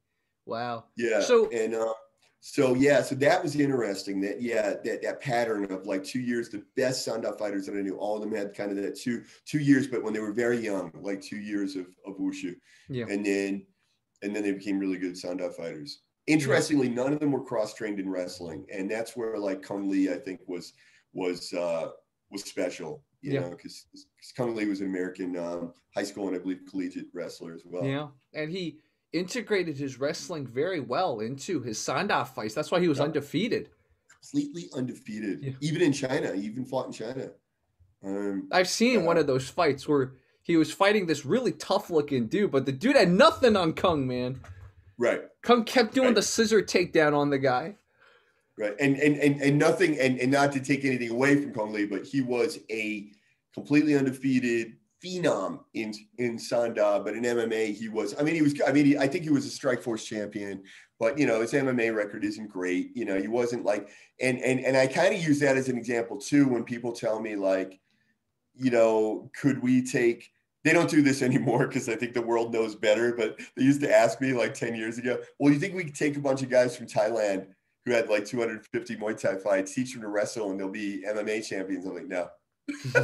Wow. Yeah. So and uh, so yeah, so that was interesting. That yeah, that that pattern of like two years, the best Sanda fighters that I knew, all of them had kind of that two two years, but when they were very young, like two years of of wushu. Yeah. And then and then they became really good Sanda fighters. Interestingly, yeah. none of them were cross trained in wrestling, and that's where like Cung Le, I think, was was uh was special. You yeah. know, because Cung Le was an American um, high school and I believe collegiate wrestler as well. Yeah, and he integrated his wrestling very well into his Sanda fights. That's why he was yep. undefeated. Completely undefeated, yeah. even in China. He even fought in China. Um, I've seen uh, one of those fights where he was fighting this really tough looking dude, but the dude had nothing on Cung, man. Right. Cung kept doing right. the scissor takedown on the guy. Right. And and and, and nothing and, and not to take anything away from Cung Le, but he was a completely undefeated phenom in in Sanda, but in MMA he was. I mean, he was. I mean, he, I think he was a Strikeforce champion, but you know his MMA record isn't great. You know, he wasn't like. And and and I kind of use that as an example too when people tell me like, you know, could we take they don't do this anymore because I think the world knows better. But they used to ask me like 10 years ago, well, you think we could take a bunch of guys from Thailand who had like 250 Muay Thai fights, teach them to wrestle, and they'll be MMA champions? I'm like, no,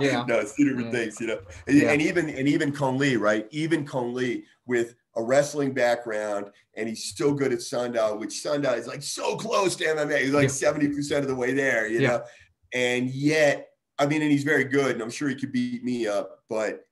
yeah. No, it's two different yeah. things, you know. And, yeah. and, even and even Cung Le, right? Even Cung Le with a wrestling background, and he's still good at Sanda, which Sanda is like so close to MMA. He's like seventy yeah. percent of the way there, you know. And yet, I mean, and he's very good, and I'm sure he could beat me up, but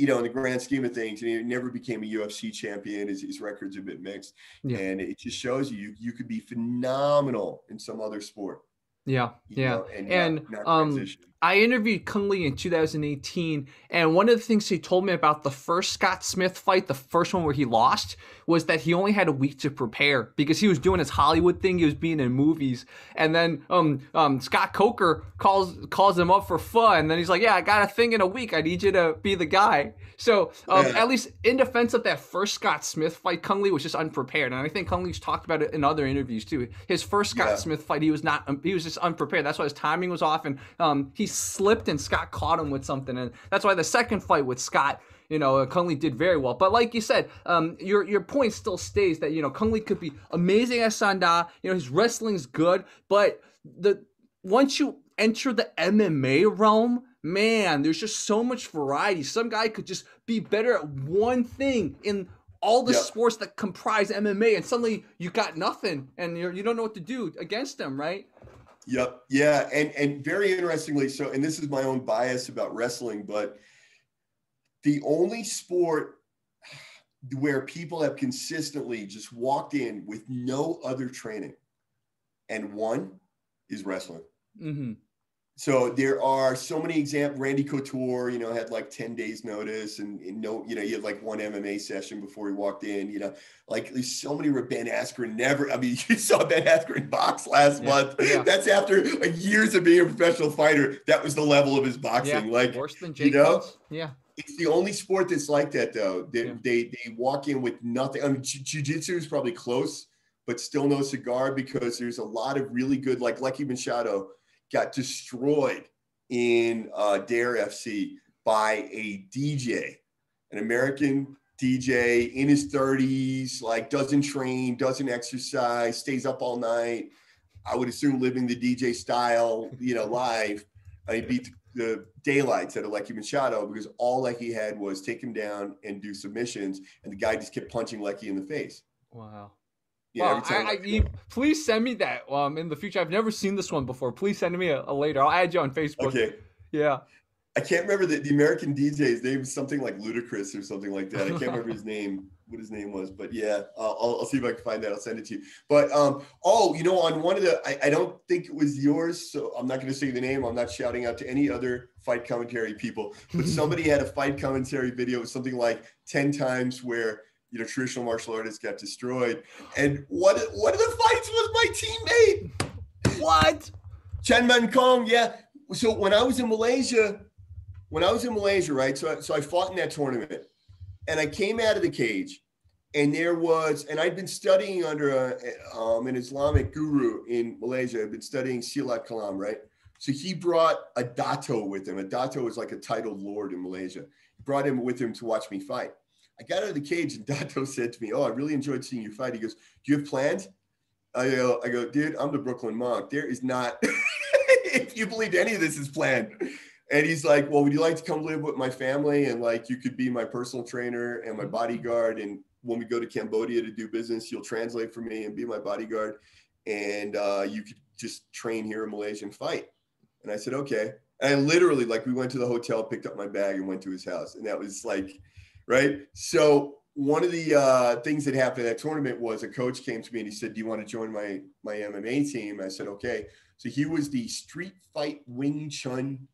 you know, in the grand scheme of things, and he never became a UFC champion. His, his record's a bit mixed, and it just shows you, you you could be phenomenal in some other sport. Yeah, yeah, know, and, and not, not um, I interviewed Cung Le in 2018, and one of the things he told me about the first Scott Smith fight, the first one where he lost, was that he only had a week to prepare because he was doing his Hollywood thing. He was being in movies, and then um, um, Scott Coker calls calls him up for fun, and then he's like, "Yeah, I got a thing in a week. I need you to be the guy." So um, yeah. at least in defense of that first Scott Smith fight, Cung Le was just unprepared, and I think Cung Le's talked about it in other interviews too. His first Scott yeah. Smith fight, he was not, he was just unprepared. That's why his timing was off, and um, he slipped and Scott caught him with something. And that's why the second fight with Scott, you know, uh, Cung Le did very well. But like you said, um, your your point still stays that you know Cung Le could be amazing at Sanda. You know, his wrestling's good, but the once you enter the MMA realm, man, there's just so much variety. Some guy could just be better at one thing in all the yep. sports that comprise MMA, and suddenly you got nothing, and you're, you don't know what to do against them, right? Yep. Yeah. And and very interestingly, so and this is my own bias about wrestling, but the only sport where people have consistently just walked in with no other training and one is wrestling. Mm-hmm so there are so many examples. Randy Couture, you know, had like 10 days notice and, and, no, you know, he had like one MMA session before he walked in, you know, like there's so many where Ben Askren never, I mean, you saw Ben Askren box last yeah, month. Yeah. That's after like years of being a professional fighter. That was the level of his boxing. Yeah, like worse than Jake you know, Yeah. It's the only sport that's like that though. They, they, they walk in with nothing. I mean, jiu-jitsu is probably close, but still no cigar because there's a lot of really good, like Leki Machado, got destroyed in uh, Dare FC by a DJ, an American DJ in his 30s, like doesn't train, doesn't exercise, stays up all night. I would assume living the DJ style, you know, live. I he beat the daylights out of Leki Machado because all Leki had was take him down and do submissions, and the guy just kept punching Leki in the face. Wow. Yeah, well, I, I, you, please send me that um in the future. I've never seen this one before. Please send me a, a later. I'll add you on Facebook. Okay. Yeah. I can't remember the, the American DJ's name something like Ludacris or something like that. I can't remember his name, what his name was, but yeah, I'll, I'll see if I can find that. I'll send it to you. But um, oh, you know, on one of the, I, I don't think it was yours, so I'm not going to say the name. I'm not shouting out to any other fight commentary people, but somebody had a fight commentary video, something like ten times where you know traditional martial artists got destroyed, and one one of the fights was my teammate. What? Chen Man Kong, yeah. So when I was in Malaysia, when I was in Malaysia, right? So, so I fought in that tournament and I came out of the cage and there was, and I'd been studying under a, um, an Islamic guru in Malaysia. I'd been studying Silat Kalam, right? So he brought a Dato with him. A Dato is like a titled lord in Malaysia. He brought him with him to watch me fight. I got out of the cage and Dato said to me, Oh, I really enjoyed seeing you fight. He goes, Do you have plans? I go, I go, dude, I'm the Brooklyn monk. There is not, if you believe any of this is planned. And he's like, Well, would you like to come live with my family? And like, you could be my personal trainer and my bodyguard. And when we go to Cambodia to do business, you'll translate for me and be my bodyguard. And uh, you could just train here in Malaysia and fight. And I said, Okay. And I literally, like, we went to the hotel, picked up my bag, and went to his house. And that was like, right. So, one of the uh, things that happened at that tournament was a coach came to me and he said, "Do you want to join my my MMA team?" I said, "Okay." So he was the Street Fight Wing Chun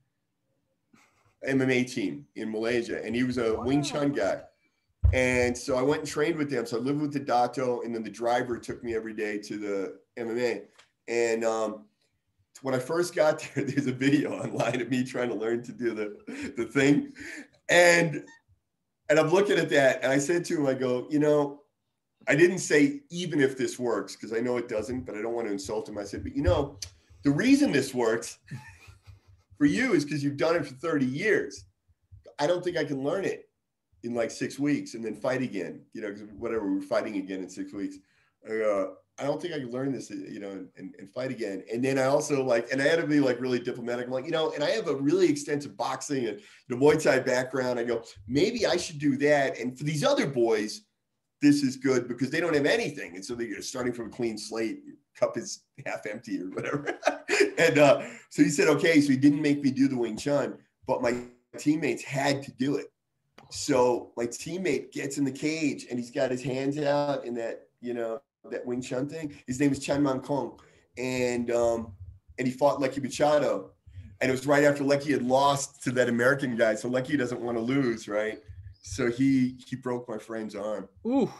MMA team in Malaysia, and he was a wow. Wing Chun guy. And so I went and trained with them. So I lived with the Dato, and then the driver took me every day to the MMA. And um, when I first got there, there's a video online of me trying to learn to do the the thing, and and I'm looking at that, and I said to him, I go, you know, I didn't say even if this works because I know it doesn't, but I don't want to insult him. I said, but you know, the reason this works for you is because you've done it for 30 years. I don't think I can learn it in like six weeks and then fight again, you know, whatever we're fighting again in six weeks. I don't think I could learn this, you know, and, and fight again. And then I also like, and I had to be like really diplomatic. I'm like, you know, and I have a really extensive boxing and the Muay Thai background. I go, maybe I should do that. And for these other boys, this is good because they don't have anything. And so they're starting from a clean slate. cup is half empty or whatever. and uh, so he said, okay. So he didn't make me do the Wing Chun, but my teammates had to do it. So my teammate gets in the cage and he's got his hands out in that, you know, that Wing Chun thing. His name is Chan Man Kong. And um, and he fought Lecky Machado. And it was right after Lecky had lost to that American guy. So Lecky doesn't want to lose, right? So he he broke my friend's arm. Ooh.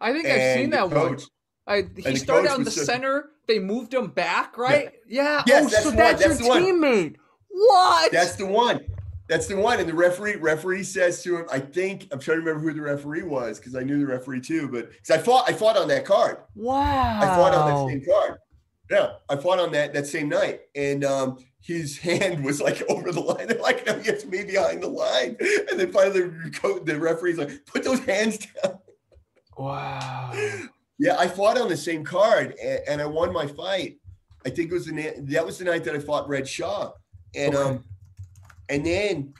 I think and I've seen that coach, one. I, he started on the just, center. They moved him back, right? Yeah. yeah. Yes, oh, that's so that's. That's your teammate. What? That's the one. That's the one. And the referee referee says to him, I think I'm trying to remember who the referee was because I knew the referee too. But because I fought, I fought on that card. Wow. I fought on that same card. Yeah, I fought on that that same night, and um, his hand was like over the line. They're like, no, has to behind the line. And then finally, the referee's like, put those hands down. Wow. Yeah, I fought on the same card, and, and I won my fight. I think it was the that was the night that I fought Red Shaw, and okay. um, and then,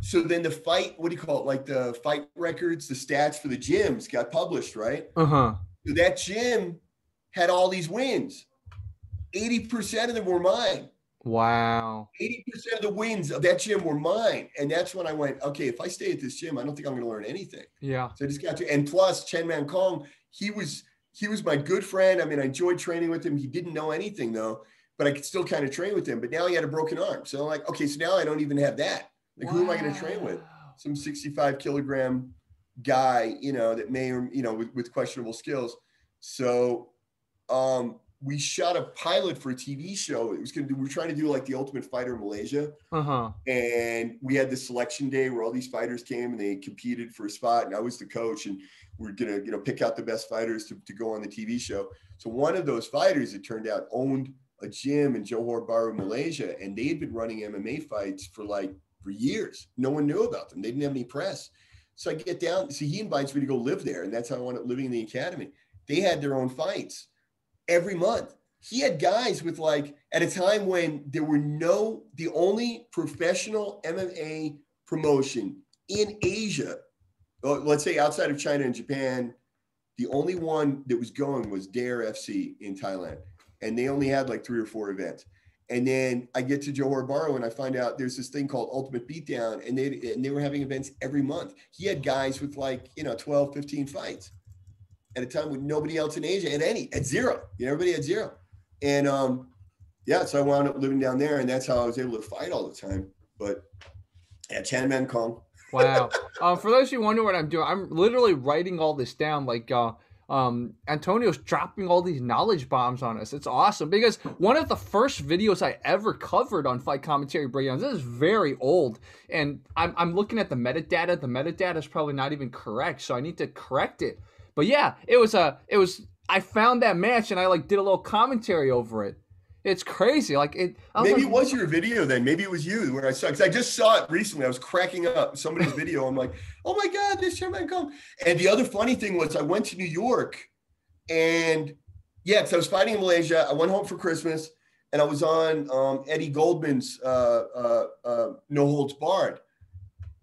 so then the fight, what do you call it? Like the fight records, the stats for the gyms got published, right? Uh huh. So that gym had all these wins. 80% of them were mine. Wow. 80% of the wins of that gym were mine. And that's when I went, okay, if I stay at this gym, I don't think I'm going to learn anything. Yeah. So I just got to, and plus Chen Man Kong, he was, he was my good friend. I mean, I enjoyed training with him. He didn't know anything though but I could still kind of train with him. But now he had a broken arm. So I'm like, okay, so now I don't even have that. Like, wow. who am I going to train with? Some 65 kilogram guy, you know, that may or, you know, with, with questionable skills. So um, we shot a pilot for a TV show. It was going to do, we were trying to do like the Ultimate Fighter in Malaysia. Uh-huh. And we had the selection day where all these fighters came and they competed for a spot. And I was the coach and we are going to, you know, pick out the best fighters to, to go on the TV show. So one of those fighters, it turned out, owned – a gym in Johor Bahru, Malaysia, and they had been running MMA fights for like for years. No one knew about them. They didn't have any press. So I get down. So he invites me to go live there, and that's how I wound up living in the academy. They had their own fights every month. He had guys with like at a time when there were no the only professional MMA promotion in Asia, uh, let's say outside of China and Japan, the only one that was going was Dare FC in Thailand and they only had like three or four events. And then I get to Johor Bahru and I find out there's this thing called Ultimate Beatdown, and they and they were having events every month. He had guys with like you know 12, 15 fights. at a time when nobody else in Asia had any, at zero. You know, everybody had zero. And um, yeah, so I wound up living down there, and that's how I was able to fight all the time. But yeah, Chan Kong. wow. Uh, for those who wonder what I'm doing, I'm literally writing all this down. Like, uh, um, Antonio's dropping all these knowledge bombs on us. It's awesome because one of the first videos I ever covered on fight commentary breakdowns. This is very old, and I'm I'm looking at the metadata. The metadata is probably not even correct, so I need to correct it. But yeah, it was a it was. I found that match and I like did a little commentary over it. It's crazy. Like it. Maybe like, it was your video then. Maybe it was you where I saw. Because I just saw it recently. I was cracking up somebody's video. I'm like, oh my god, this Sherman come. And the other funny thing was, I went to New York, and yeah, because I was fighting in Malaysia. I went home for Christmas, and I was on um, Eddie Goldman's uh, uh, uh, No Holds Barred.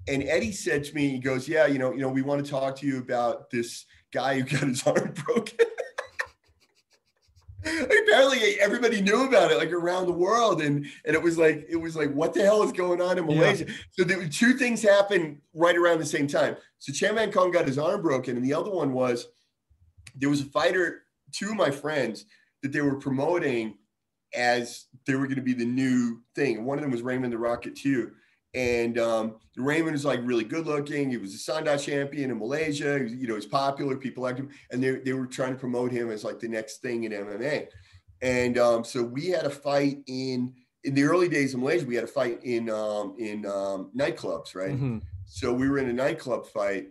And Eddie said to me, he goes, "Yeah, you know, you know, we want to talk to you about this guy who got his arm broken." apparently everybody knew about it like around the world and and it was like it was like what the hell is going on in malaysia? Yeah. so there were two things happened right around the same time. So chan man kong got his arm broken and the other one was there was a fighter two of my friends that they were promoting as they were going to be the new thing. One of them was raymond the rocket too and um, Raymond was like really good looking. He was a Sanda champion in Malaysia. He was, you know, he's popular. People liked him, and they, they were trying to promote him as like the next thing in MMA. And um, so we had a fight in in the early days of Malaysia. We had a fight in um, in um, nightclubs, right? Mm-hmm. So we were in a nightclub fight,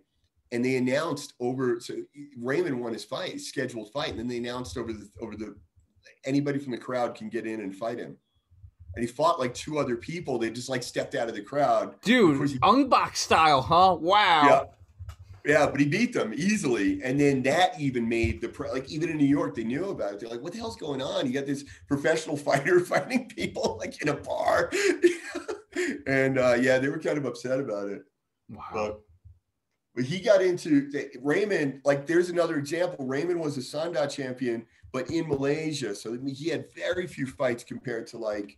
and they announced over. So Raymond won his fight, his scheduled fight, and then they announced over the over the anybody from the crowd can get in and fight him and he fought like two other people. They just like stepped out of the crowd. Dude, he, Bak style, huh? Wow. Yeah. Yeah, but he beat them easily, and then that even made the like even in New York they knew about it. They're like, "What the hell's going on? You got this professional fighter fighting people like in a bar," and uh, yeah, they were kind of upset about it. Wow. But, but he got into Raymond. Like, there's another example. Raymond was a Sanda champion, but in Malaysia, so he had very few fights compared to like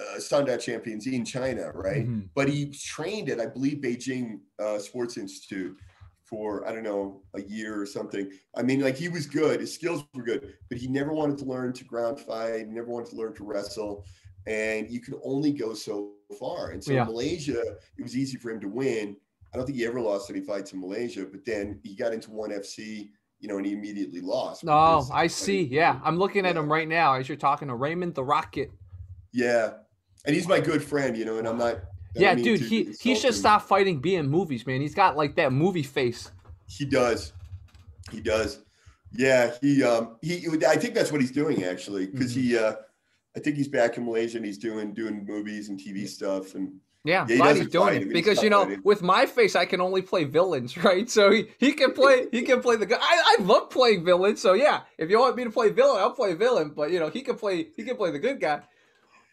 uh, Sanda champions in China, right? Mm-hmm. But he trained at, I believe, Beijing uh, Sports Institute for I don't know a year or something. I mean, like he was good, his skills were good, but he never wanted to learn to ground fight, never wanted to learn to wrestle, and you can only go so far. And so yeah. Malaysia, it was easy for him to win. I don't think he ever lost any fights in Malaysia, but then he got into ONE FC you know, and he immediately lost. Oh, I see. Yeah, I'm looking at him right now as you're talking to Raymond the Rocket. Yeah, and he's my good friend, you know, and I'm not. Yeah, dude, he he should him. stop fighting being movies, man. He's got like that movie face. He does, he does. Yeah, he um he. I think that's what he's doing actually, because mm-hmm. he uh, I think he's back in Malaysia and he's doing doing movies and TV stuff and. Yeah, yeah he's doing it because you know, fighting. with my face, I can only play villains, right? So he, he can play he can play the guy. I, I love playing villains, so yeah. If you want me to play villain, I'll play villain. But you know, he can play he can play the good guy.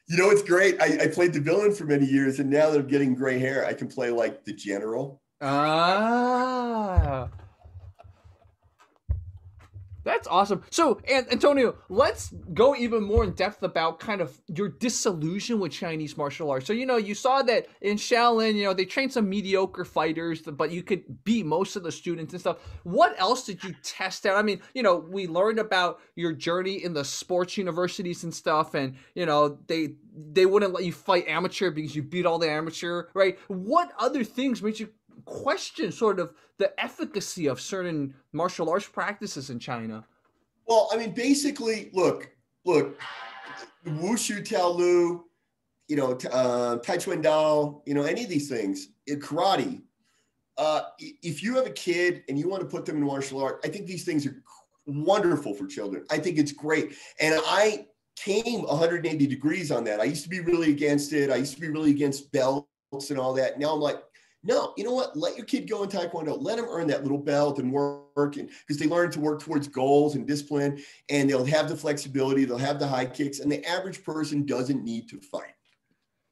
You know, it's great. I, I, played the villain for many years, and now that I'm getting gray hair, I can play like the general. Ah. That's awesome. So, Antonio, let's go even more in depth about kind of your disillusion with Chinese martial arts. So, you know, you saw that in Shaolin, you know, they trained some mediocre fighters, but you could beat most of the students and stuff. What else did you test out? I mean, you know, we learned about your journey in the sports universities and stuff, and you know, they they wouldn't let you fight amateur because you beat all the amateur, right? What other things made you question sort of the efficacy of certain martial arts practices in China? Well, I mean, basically, look, look, wushu taolu, you know, uh, taekwondo, you know, any of these things, karate. Uh, if you have a kid and you want to put them in martial art, I think these things are wonderful for children. I think it's great, and I came 180 degrees on that. I used to be really against it. I used to be really against belts and all that. Now I'm like, no, you know what? Let your kid go in Taekwondo. Let them earn that little belt and work, and because they learn to work towards goals and discipline, and they'll have the flexibility, they'll have the high kicks, and the average person doesn't need to fight.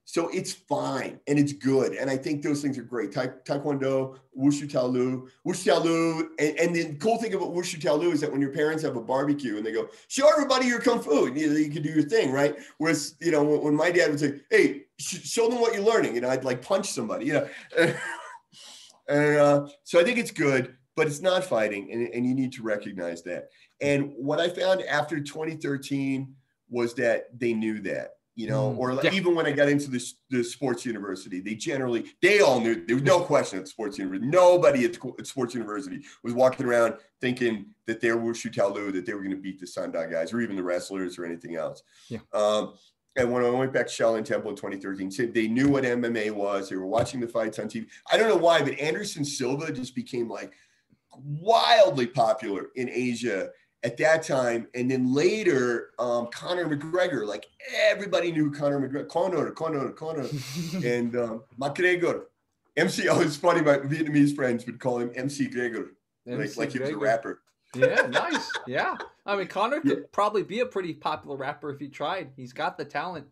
So it's fine and it's good. And I think those things are great. Ta- taekwondo, Wushu Taolu, Wushu Taolu. And, and, the cool thing about Wushu Taolu is that when your parents have a barbecue and they go, show everybody your Kung Fu, you, know, you can do your thing, right? Whereas, you know, when, when my dad would say, hey, sh- show them what you're learning, you know, I'd like punch somebody, you know. and uh, so I think it's good. but it's not fighting, and, and you need to recognize that. And what I found after 2013 was that they knew that you know, Mm, or like even when I got into the, the sports university, they generally, they all knew, there was no question at sports university. Nobody at, at sports university was walking around thinking that they were Wushu Taolu, that they were going to beat the Sanda guys or even the wrestlers or anything else. Yeah. Um, and when I went back to Shaolin Temple in 2013, they knew what MMA was. They were watching the fights on TV. I don't know why, but Anderson Silva just became like wildly popular in Asia at that time. And then later, um, Conor McGregor, like everybody knew Conor McGregor, Conor, Conor, Conor, and um, McGregor. MC, oh, it's funny, my Vietnamese friends would call him MC Gregor, like, MC like he was a rapper. Yeah, nice. Yeah. I mean, Conor could Yeah. probably be a pretty popular rapper if he tried. He's got the talent.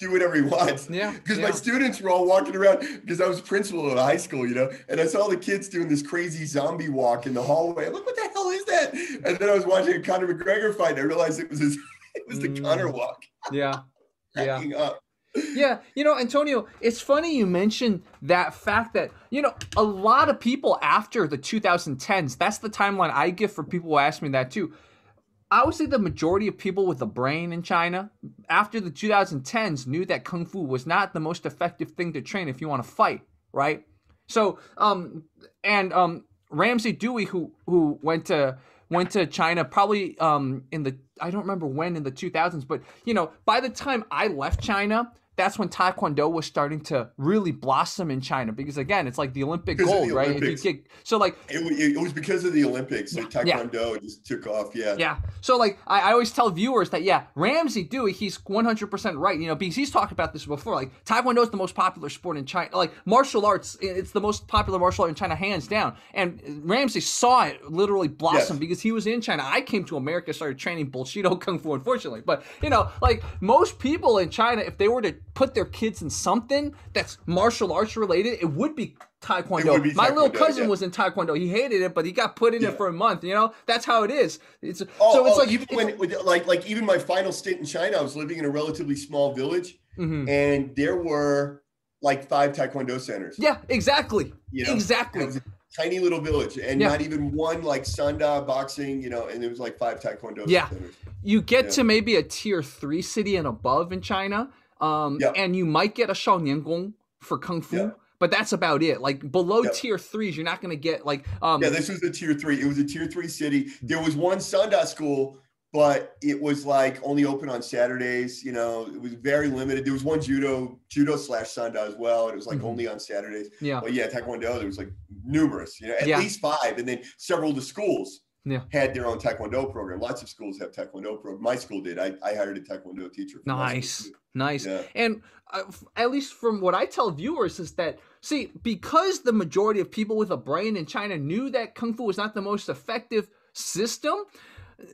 Do whatever he wants. Yeah. Because yeah. my students were all walking around because I was principal at high school, you know, and I saw the kids doing this crazy zombie walk in the hallway. I'm like, what the hell is that? And then I was watching a Conor McGregor fight. And I realized it was his, it was the Mm. Conor walk. yeah. Yeah. Up. Yeah, you know, Antonio, it's funny you mentioned that fact that, you know, a lot of people after the 2010s, that's the timeline I give for people who ask me that too. I would say the majority of people with a brain in China after the 2010s knew that kung fu was not the most effective thing to train if you want to fight, right? So, um, and um, Ramsey Dewey, who who went to went to China probably um in the I don't remember when in the 2000s, but you know by the time I left China, that's when Taekwondo was starting to really blossom in China because again, it's like the Olympic gold, the right? Olympics. If you get so like It, it was because of the Olympics. Like Yeah. Taekwondo just took off. Yeah. Yeah. So like I, I always tell viewers that yeah, Ramsey Dewey, he's 100% right, you know, because he's talked about this before. Like Taekwondo is the most popular sport in China. Like martial arts, it's the most popular martial art in China hands down. And Ramsey saw it literally blossom Yes. because he was in China. I came to America started training Bushido Kung Fu unfortunately. But, you know, like most people in China if they were to put their kids in something that's martial arts related, it would be Taekwondo. would be My little cousin yeah. was in Taekwondo. He hated it, but he got put in Yeah. it for a month. You know, that's how it is. It's Oh, so it's oh, like even it's- when like like even my final stint in China, I was living in a relatively small village, Mhm. and there were like five Taekwondo centers. Yeah, exactly. You know, exactly. It was a tiny little village, and Yeah. not even one like Sanda boxing. You know, and there was like five Taekwondo Yeah. centers. You get to maybe a tier three city and above in China, um, Yeah. and you might get a Shaolin Gong for Kung Fu, Yeah. but that's about it. Like below Yeah. tier threes, you're not going to get like um, Yeah, this was a tier three. It was a tier three city. There was one Sanda school, but it was like only open on Saturdays. You know, it was very limited. There was one judo, judo slash Sanda as well, and it was like Mhm. only on Saturdays. yeah, But yeah, Taekwondo, there was like numerous, you know, at Yeah. least five. And then several of the schools Yeah. had their own Taekwondo program. Lots of schools have Taekwondo program. My school did. I, I hired a Taekwondo teacher. for my school, nice. Nice. Yeah. And uh, at least from what I tell viewers is that see because the majority of people with a brain in China knew that kung fu was not the most effective system.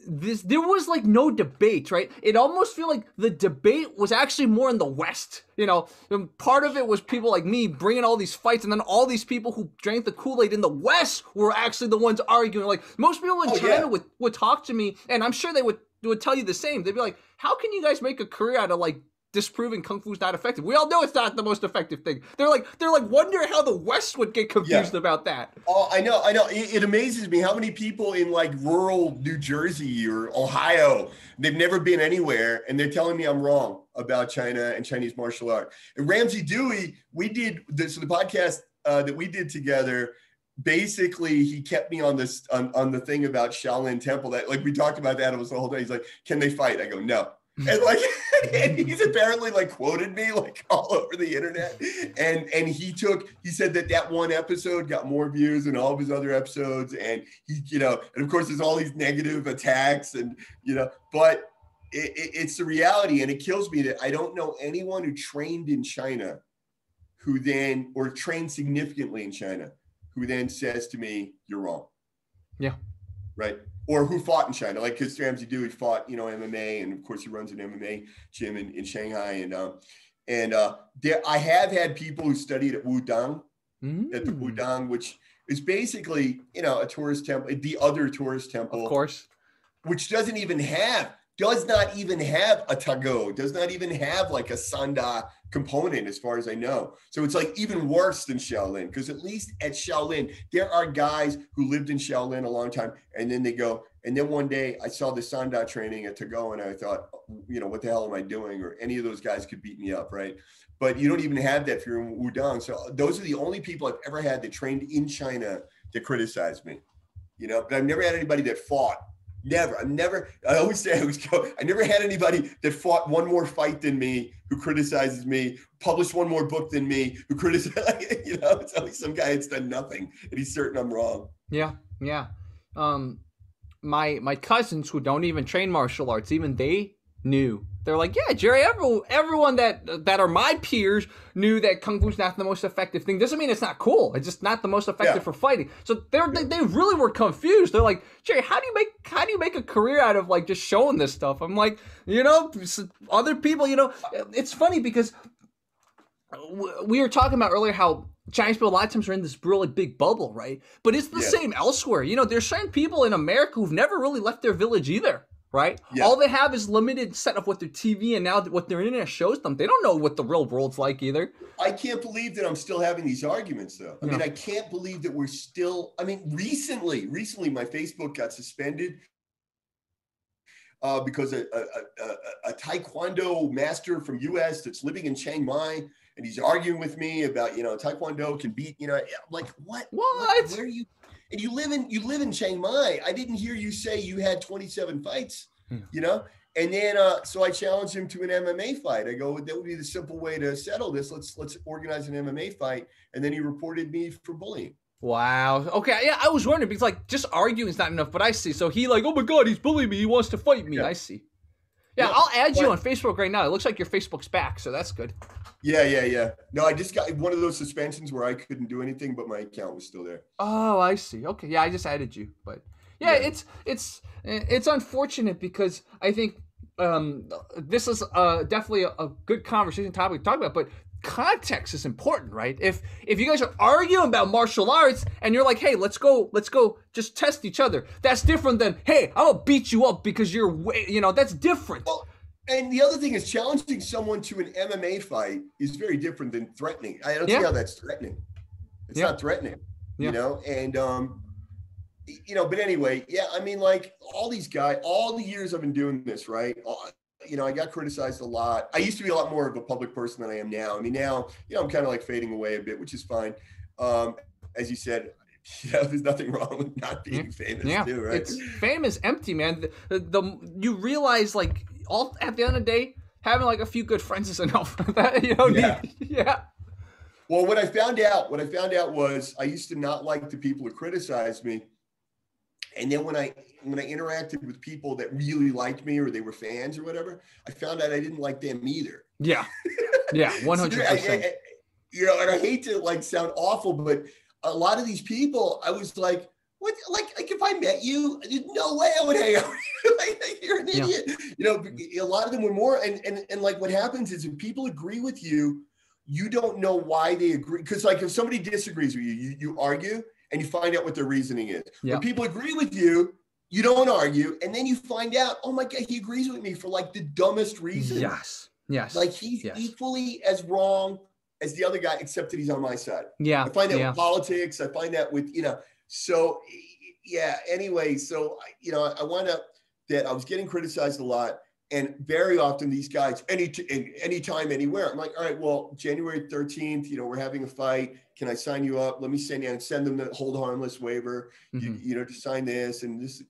This there was like no debate, right? It almost feel like the debate was actually more in the West. You know, and part of it was people like me bringing all these fights, and then all these people who drank the Kool Aid in the West were actually the ones arguing. Like most people in Oh, China yeah. would would talk to me, and I'm sure they would would tell you the same. They'd be like, "How can you guys make a career out of like disproving kung fu's not effective? We all know it's not the most effective thing." They're like, they're like, wonder how the West would get confused about that. Oh, I know, I know. It, it amazes me how many people in like rural New Jersey or Ohio, they've never been anywhere, and they're telling me I'm wrong about China and Chinese martial art. And Ramsey Dewey, we did this so the podcast uh, that we did together. Basically, he kept me on this on, on the thing about Shaolin Temple. That like we talked about that. It was the whole day. He's like, "Can they fight?" I go, "No." and like and he's apparently like quoted me like all over the internet. And and he took he said that that one episode got more views than all of his other episodes. And he you know and of course there's all these negative attacks and you know but it, it, it's the reality. And it kills me that i don't know anyone who trained in china who then or trained significantly in china who then says to me you're wrong. Yeah. right or who fought in China, like because Ramsey Dewey fought, you know, MMA, and of course he runs an MMA gym in, in Shanghai, and um, and uh, there I have had people who studied at Wudang, at the Mm, Wudang, which is basically you know a tourist temple, the other tourist temple, of course. which doesn't even have does not even have a tago, does not even have like a sanda component, as far as I know. So it's like even worse than Shaolin, because at least at Shaolin, there are guys who lived in Shaolin a long time, and then they go, and then one day I saw the sanda training at Tagou, and I thought, oh, you know, what the hell am I doing? Or any of those guys could beat me up, right? But you don't even have that if you're in Wudang. So uh, those are the only people I've ever had that trained in China that criticized me. You know, but I've never had anybody that fought Never. I've never, I always say I was I never had anybody that fought one more fight than me, who criticizes me, published one more book than me, who criticizes, you know, it's always some guy that's done nothing and he's certain I'm wrong. Yeah. Yeah. Um, my, my cousins who don't even train martial arts, even they knew they're like, yeah, Jerry. Everyone, everyone that that are my peers knew that kung fu's not the most effective thing. Doesn't mean it's not cool. It's just not the most effective yeah. for fighting. So they're they, they really were confused. They're like, Jerry, how do you make how do you make a career out of like just showing this stuff? I'm like, you know, other people, you know, it's funny because we were talking about earlier how Chinese people a lot of times are in this really big bubble, right? But it's the yeah. same elsewhere. You know, there's certain people in America who've never really left their village either right? Yeah. All they have is limited set of what their TV and now what their internet shows them. They don't know what the real world's like either. I can't believe that I'm still having these arguments though. I yeah. mean, I can't believe that we're still I mean, recently, recently my Facebook got suspended uh, because a, a, a, a, taekwondo master from US that's living in Chiang Mai and he's arguing with me about, you know, taekwondo can beat, you know, I'm like, what? What? Where are you and you live in you live in Chiang Mai. I didn't hear you say you had 27 fights. Yeah. You know, and then uh, so I challenged him to an MMA fight. I go, that would be the simple way to settle this. Let's let's organize an MMA fight. And then he reported me for bullying. Wow. Okay. Yeah, I was wondering because like just arguing is not enough, but I see. So he like, oh my god, he's bullying me. He wants to fight me. Yeah. I see. Yeah, I'll add you on Facebook right now. It looks like your Facebook's back, so that's good. Yeah, yeah, yeah. No, I just got one of those suspensions where I couldn't do anything, but my account was still there. Oh, I see. Okay, yeah, I just added you, but yeah, yeah. it's it's it's unfortunate because I think um, this is uh, definitely a, a, good conversation topic to talk about, but context is important, right? If if you guys are arguing about martial arts and you're like, hey, let's go, let's go, just test each other. That's different than, hey, I'm gonna beat you up because you're, way, you know, that's different. Well, and the other thing is challenging someone to an MMA fight is very different than threatening. I don't yeah. see how that's threatening. It's yeah. not threatening, yeah. you know. And um, you know, but anyway, yeah. I mean, like all these guys, all the years I've been doing this, right? All, you know, I got criticized a lot. I used to be a lot more of a public person than I am now. I mean, now, you know, I'm kind of like fading away a bit, which is fine. Um, as you said, yeah, there's nothing wrong with not being famous yeah. too, right? It's fame is empty, man. The, the, the, you realize like all at the end of the day, having like a few good friends is enough. that you don't yeah. need yeah. Well, what I found out, what I found out was I used to not like the people who criticized me and then when I when I interacted with people that really liked me or they were fans or whatever, I found out I didn't like them either. Yeah, yeah, one hundred percent. You know, and I hate to like sound awful, but a lot of these people, I was like, what? Like, like if I met you, there's no way I would hang out. like, you're an idiot. You know, a lot of them were more, and and and like what happens is if people agree with you, you don't know why they agree. Because like if somebody disagrees with you, you, you argue and you find out what their reasoning is. Yep. When people agree with you, you don't argue, and then you find out, oh my god, he agrees with me for like the dumbest reason. Yes, yes. Like he's yes. equally as wrong as the other guy, except that he's on my side. Yeah, I find that yeah. with politics. I find that with you know. So yeah. Anyway, so you know, I wound up that I was getting criticized a lot. And very often these guys, any anytime, anywhere, I'm like, all right, well, January 13th, you know, we're having a fight can I sign you up? Let me send you and send them the hold harmless waiver, mm-hmm. you, you, know, to sign this and this.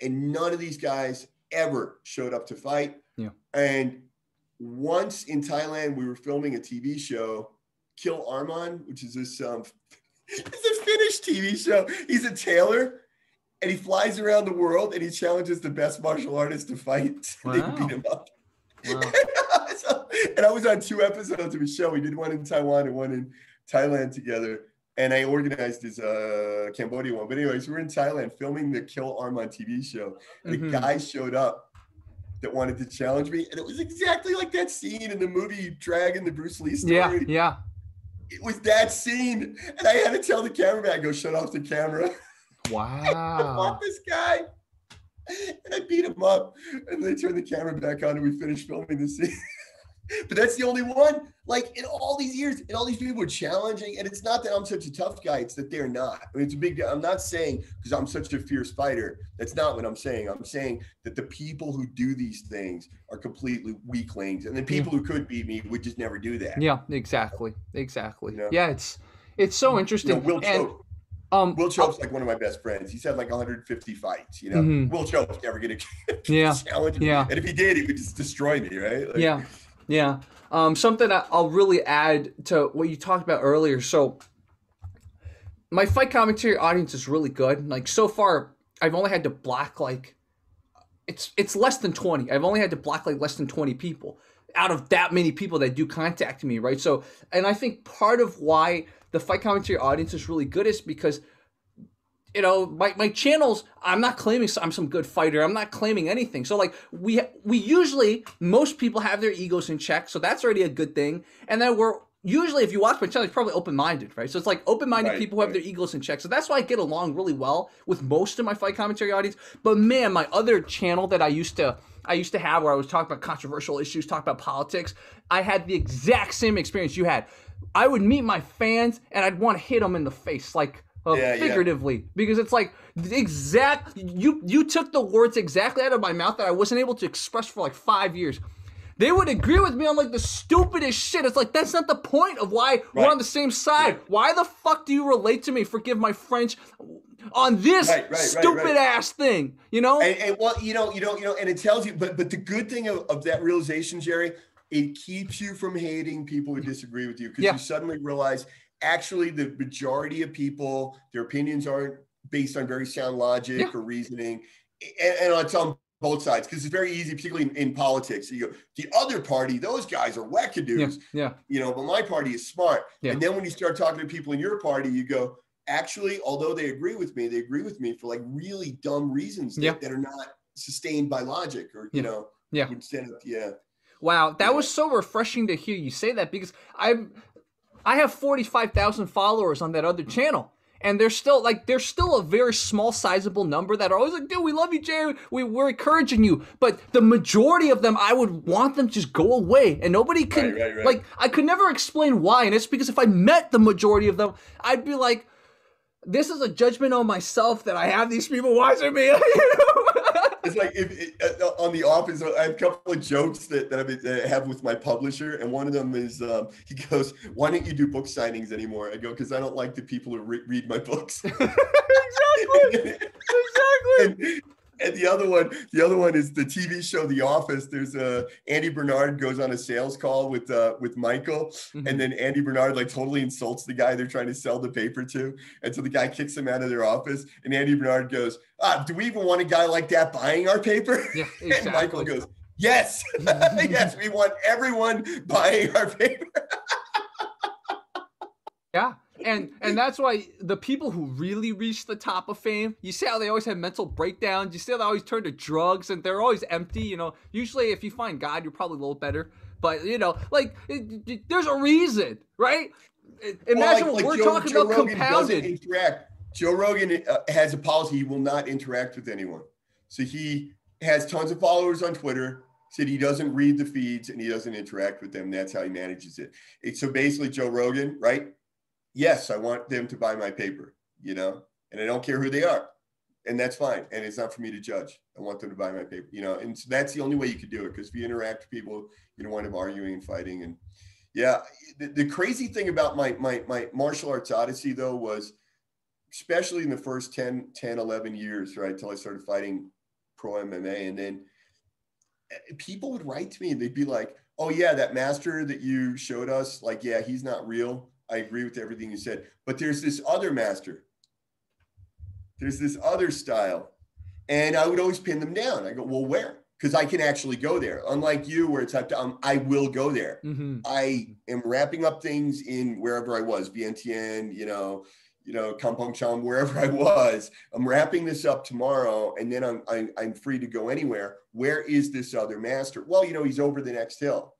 And none of these guys ever showed up to fight. Yeah. And once in Thailand, we were filming a TV show, Kill Arman, which is this um, it's a Finnish TV show. He's a tailor and he flies around the world and he challenges the best martial artists to fight. Wow. they beat him up. Wow. so, and I was on two episodes of a show. We did one in Taiwan and one in Thailand together, and I organized his uh, Cambodia one. But anyways, we are in Thailand filming the Kill Arman TV show. The mm-hmm. guy showed up that wanted to challenge me, and it was exactly like that scene in the movie Dragon, the Bruce Lee story. Yeah, yeah. It was that scene, and I had to tell the cameraman, "Go shut off the camera." Wow. I this guy. and I beat him up. And they turned the camera back on and we finished filming the scene. but that's the only one. Like in all these years, and all these people are challenging. And it's not that I'm such a tough guy, it's that they're not. I mean, it's a big I'm not saying because I'm such a fierce fighter. That's not what I'm saying. I'm saying that the people who do these things are completely weaklings. And the people who could beat me would just never do that. Yeah, exactly. Exactly. You know? Yeah, it's it's so interesting. You know, Will and, Chope, um, Will Chope's like one of my best friends. He's had like 150 fights. You know, mm-hmm. Will Chope's never to yeah challenge. Yeah, and if he did, he would just destroy me, right? Like, yeah, yeah. Um, something I'll really add to what you talked about earlier. So, my fight commentary audience is really good. Like so far, I've only had to block like it's it's less than 20. I've only had to block like less than 20 people out of that many people that do contact me, right? So, and I think part of why the fight commentary audience is really good is because you know my, my channels i'm not claiming i'm some good fighter. I'm not claiming anything. So like we we usually most people have their egos in check so that's already a good thing. And then we're usually if you watch my channel it's probably open-minded right? So it's like open-minded right, people who have their egos in check. So that's why i get along really well with most of my fight commentary audience. But man my other channel that i used to I used to have where I was talking about controversial issues, talk about politics. I had the exact same experience you had. I would meet my fans and I'd want to hit them in the face, like uh, yeah, figuratively, yeah. because it's like exact. You you took the words exactly out of my mouth that I wasn't able to express for like five years. They would agree with me on like the stupidest shit. It's like that's not the point of why right. we're on the same side. Yeah. Why the fuck do you relate to me? Forgive my French on this right, right, stupid ass thing, you know? And, and, well, you know, you know, you know, and it tells you, but but the good thing of, of that realization, Jerry, it keeps you from hating people who disagree with you because yeah. you suddenly realize actually the majority of people their opinions aren't based on very sound logic yeah. or reasoning and, and it's on both sides because it's very easy particularly in, in, politics you go the other party those guys are wackadoos yeah, yeah. you know but my party is smart yeah. and then when you start talking to people in your party you go actually although they agree with me they agree with me for like really dumb reasons that, yeah. that are not sustained by logic or you know yeah stand up yeah Wow, that was so refreshing to hear you say that because I'm I have 45,000 followers on that other channel. And they're still like they're still a very small sizable number that are always like, dude, we love you, Jay. We, we're encouraging you. But the majority of them, I would want them to just go away. And nobody can right, right, right. like I could never explain why. And it's because if I met the majority of them, I'd be like, this is a judgment on myself that I have these people watching me. it's like if it, uh, on the office, I have a couple of jokes that, that, I have with my publisher, and one of them is um, he goes, "Why don't you do book signings anymore?" I go, "Because I don't like the people who re- read my books." exactly. exactly. And, and the other one, the other one is the TV show The Office. There's a Andy Bernard goes on a sales call with uh, with Michael, mm-hmm. and then Andy Bernard like totally insults the guy they're trying to sell the paper to, and so the guy kicks him out of their office. And Andy Bernard goes, ah, "Do we even want a guy like that buying our paper?" Yeah, exactly. and Michael goes, "Yes, yes, we want everyone buying our paper." yeah and and that's why the people who really reach the top of fame, you see how they always have mental breakdowns. You see how they always turn to drugs, and they're always empty. You know, usually if you find God, you're probably a little better. But you know, like it, it, there's a reason, right? Imagine well, like, what like we're Joe, talking Joe about Rogan compounded. Interact. Joe Rogan uh, has a policy; he will not interact with anyone. So he has tons of followers on Twitter. Said he doesn't read the feeds and he doesn't interact with them. That's how he manages it. it so basically, Joe Rogan, right? Yes, I want them to buy my paper, you know, and I don't care who they are. And that's fine. And it's not for me to judge. I want them to buy my paper, you know, and so that's the only way you could do it. Because if you interact with people, you don't want them arguing and fighting. And yeah, the, the crazy thing about my, my, my martial arts odyssey though was especially in the first 10, 10, 11 years, right? Till I started fighting pro MMA. And then eh, people would write to me and they'd be like, oh yeah, that master that you showed us, like, yeah, he's not real I agree with everything you said. But there's this other master. There's this other style. And I would always pin them down. I go, well, where? Because I can actually go there. Unlike you, where it's up to, um, I will go there. Mm-hmm. I am wrapping up things in wherever I was, Vientiane, you know, you know, Kampong Cham, wherever I was. I'm wrapping this up tomorrow, and then I'm, I'm I'm free to go anywhere. Where is this other master? Well, you know, he's over the next hill.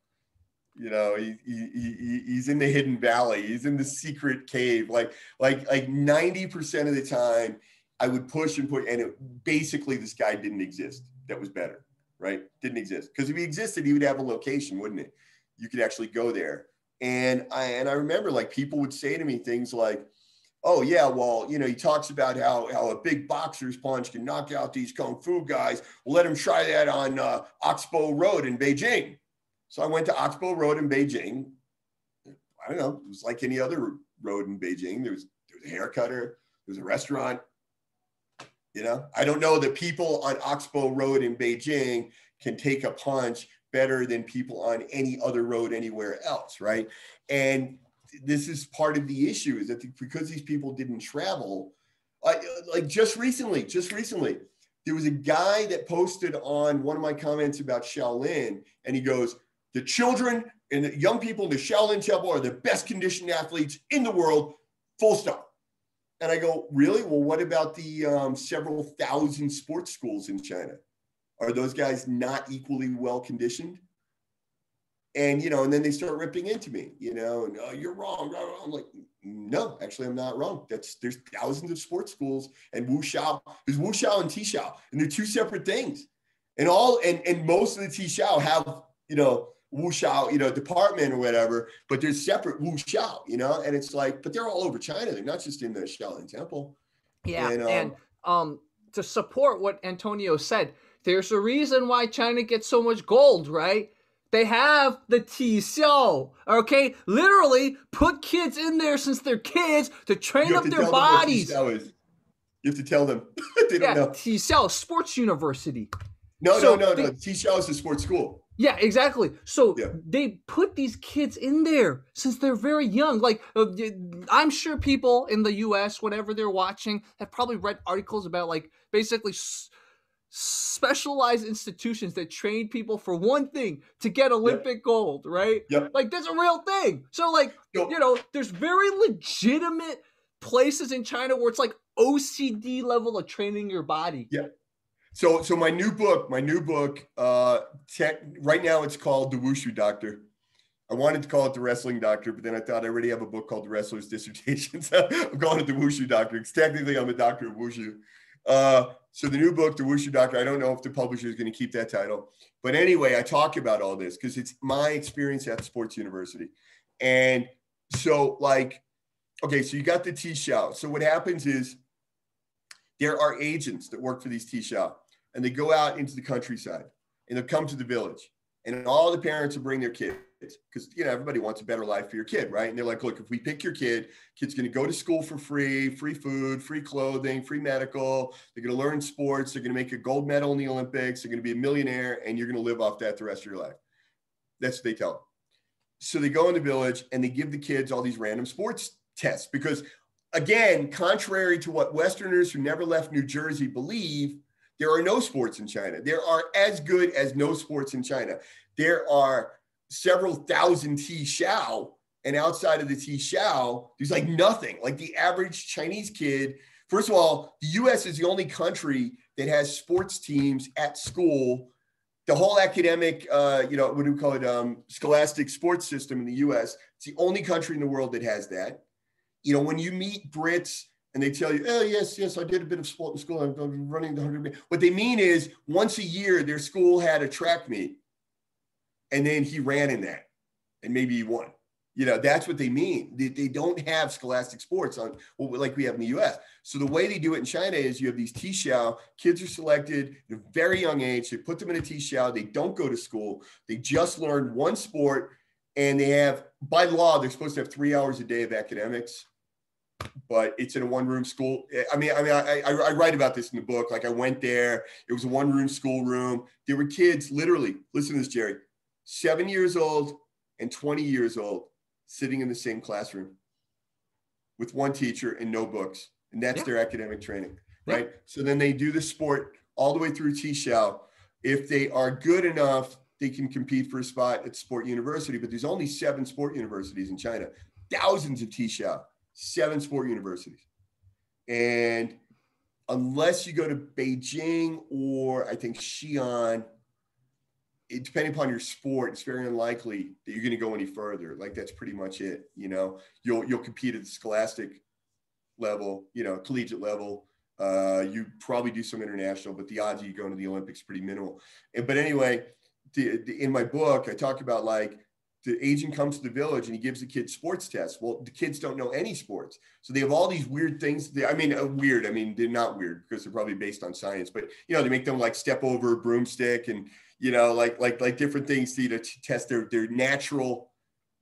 You know, he, he, he, he's in the hidden valley. He's in the secret cave. Like, like, like 90% of the time, I would push and push, and it, basically this guy didn't exist. That was better, right? Didn't exist because if he existed, he would have a location, wouldn't it? You could actually go there. And I and I remember like people would say to me things like, "Oh yeah, well you know he talks about how how a big boxer's punch can knock out these kung fu guys. Let him try that on uh, Oxbow Road in Beijing." So I went to Oxbow Road in Beijing. I don't know. It was like any other road in Beijing. There was there was a hair cutter. There was a restaurant. You know, I don't know that people on Oxbow Road in Beijing can take a punch better than people on any other road anywhere else, right? And this is part of the issue is that because these people didn't travel, like, like just recently, just recently, there was a guy that posted on one of my comments about Shaolin, and he goes, "The children and the young people in the Shaolin Temple are the best conditioned athletes in the world." Full stop. And I go, really? Well, what about the um, several thousand sports schools in China? Are those guys not equally well conditioned? And you know, and then they start ripping into me, you know, and oh, you're wrong. I'm like, no, actually, I'm not wrong. That's there's thousands of sports schools, and Wushao there's Wushao and Tishao, and they're two separate things. And all and and most of the Tishao have you know Wushao, you know, department or whatever, but there's separate Wushao, you know, and it's like, but they're all over China. They're not just in the Shaolin Temple. Yeah, and um, and, um to support what Antonio said, there's a reason why China gets so much gold, right? They have the T Xiao, okay? Literally put kids in there since they're kids to train up their bodies. You have to tell them. they don't yeah, know. T Xiao Sports University. No, so no, no, no. T Xiao is a sports school. Yeah, exactly. So yeah. they put these kids in there since they're very young. Like, uh, I'm sure people in the U.S., whatever they're watching, have probably read articles about like basically s- specialized institutions that train people for one thing to get Olympic gold, right? Yep. Like, that's a real thing. So, like, yep. you know, there's very legitimate places in China where it's like OCD level of training your body. Yeah. So, so my new book, my new book, uh, tech, right now it's called The Wushu Doctor. I wanted to call it The Wrestling Doctor, but then I thought I already have a book called The Wrestler's Dissertation. So I'm calling it The Wushu Doctor because technically I'm a doctor of Wushu. Uh, so the new book, The Wushu Doctor, I don't know if the publisher is going to keep that title. But anyway, I talk about all this because it's my experience at sports university. And so like, okay, so you got the T-Xiao. So what happens is there are agents that work for these T-Xiao and they go out into the countryside and they'll come to the village and all the parents will bring their kids because you know everybody wants a better life for your kid right? And they're like look if we pick your kid kid's going to go to school for free free food free clothing free medical they're going to learn sports they're going to make a gold medal in the olympics they're going to be a millionaire and you're going to live off that the rest of your life. That's what they tell them so they go in the village and they give the kids all these random sports tests because again contrary to what westerners who never left new jersey believe there are no sports in China. There are as good as no sports in China. There are several thousand T Xiao, and outside of the T Xiao, there's like nothing. Like the average Chinese kid, first of all, the US is the only country that has sports teams at school. The whole academic, uh, you know, what do we call it, um, scholastic sports system in the US, it's the only country in the world that has that. You know, when you meet Brits and they tell you, oh, yes, yes, I did a bit of sport in school. I'm, running the 100 meters. What they mean is once a year, their school had a track meet. And then he ran in that and maybe he won. You know, that's what they mean. They, they don't have scholastic sports on well, like we have in the US. So the way they do it in China is you have these T-Xiao, kids are selected at a very young age. They put them in a T-Xiao. They don't go to school. They just learn one sport and they have, by law, they're supposed to have three hours a day of academics but it's in a one room school. I mean, I mean, I, I, I, write about this in the book. Like I went there, it was a one room school room. There were kids literally, listen to this, Jerry, seven years old and 20 years old sitting in the same classroom with one teacher and no books. And that's yeah. their academic training, right? Yeah. So then they do the sport all the way through T-Xiao. If they are good enough, they can compete for a spot at sport university, but there's only seven sport universities in China, thousands of T-Xiao seven sport universities. And unless you go to Beijing or I think Xi'an, it, depending upon your sport, it's very unlikely that you're going to go any further. Like that's pretty much it. You know, you'll you'll compete at the scholastic level, you know, collegiate level, Uh, you probably do some international, but the odds of you going to the Olympics pretty minimal. And, but anyway, the, the, in my book, I talk about like the agent comes to the village and he gives the kids sports tests. Well, the kids don't know any sports, so they have all these weird things. I mean, uh, weird. I mean, they're not weird because they're probably based on science. But you know, they make them like step over a broomstick and you know, like like like different things to, to test their their natural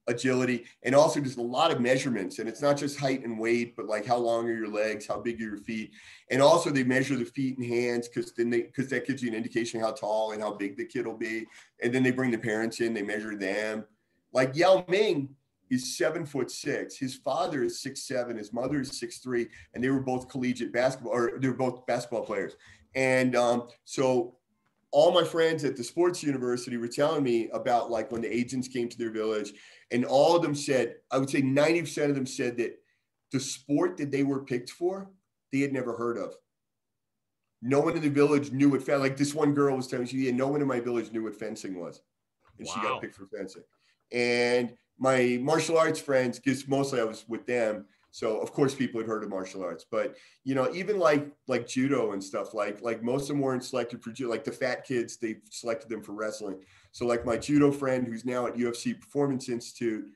agility and also just a lot of measurements and it's not just height and weight but like how long are your legs how big are your feet and also they measure the feet and hands because then they because that gives you an indication how tall and how big the kid will be and then they bring the parents in they measure them like Yao Ming is seven foot six. His father is six seven. His mother is six three, and they were both collegiate basketball, or they were both basketball players. And um, so, all my friends at the sports university were telling me about like when the agents came to their village, and all of them said, I would say ninety percent of them said that the sport that they were picked for, they had never heard of. No one in the village knew what like this one girl was telling me, she, yeah, no one in my village knew what fencing was, and wow. she got picked for fencing and my martial arts friends because mostly i was with them. So of course people had heard of martial arts. But you know even like like judo and stuff like like most of them weren't selected for judo like the fat kids they selected them for wrestling. So like my judo friend who's now at ufc performance institute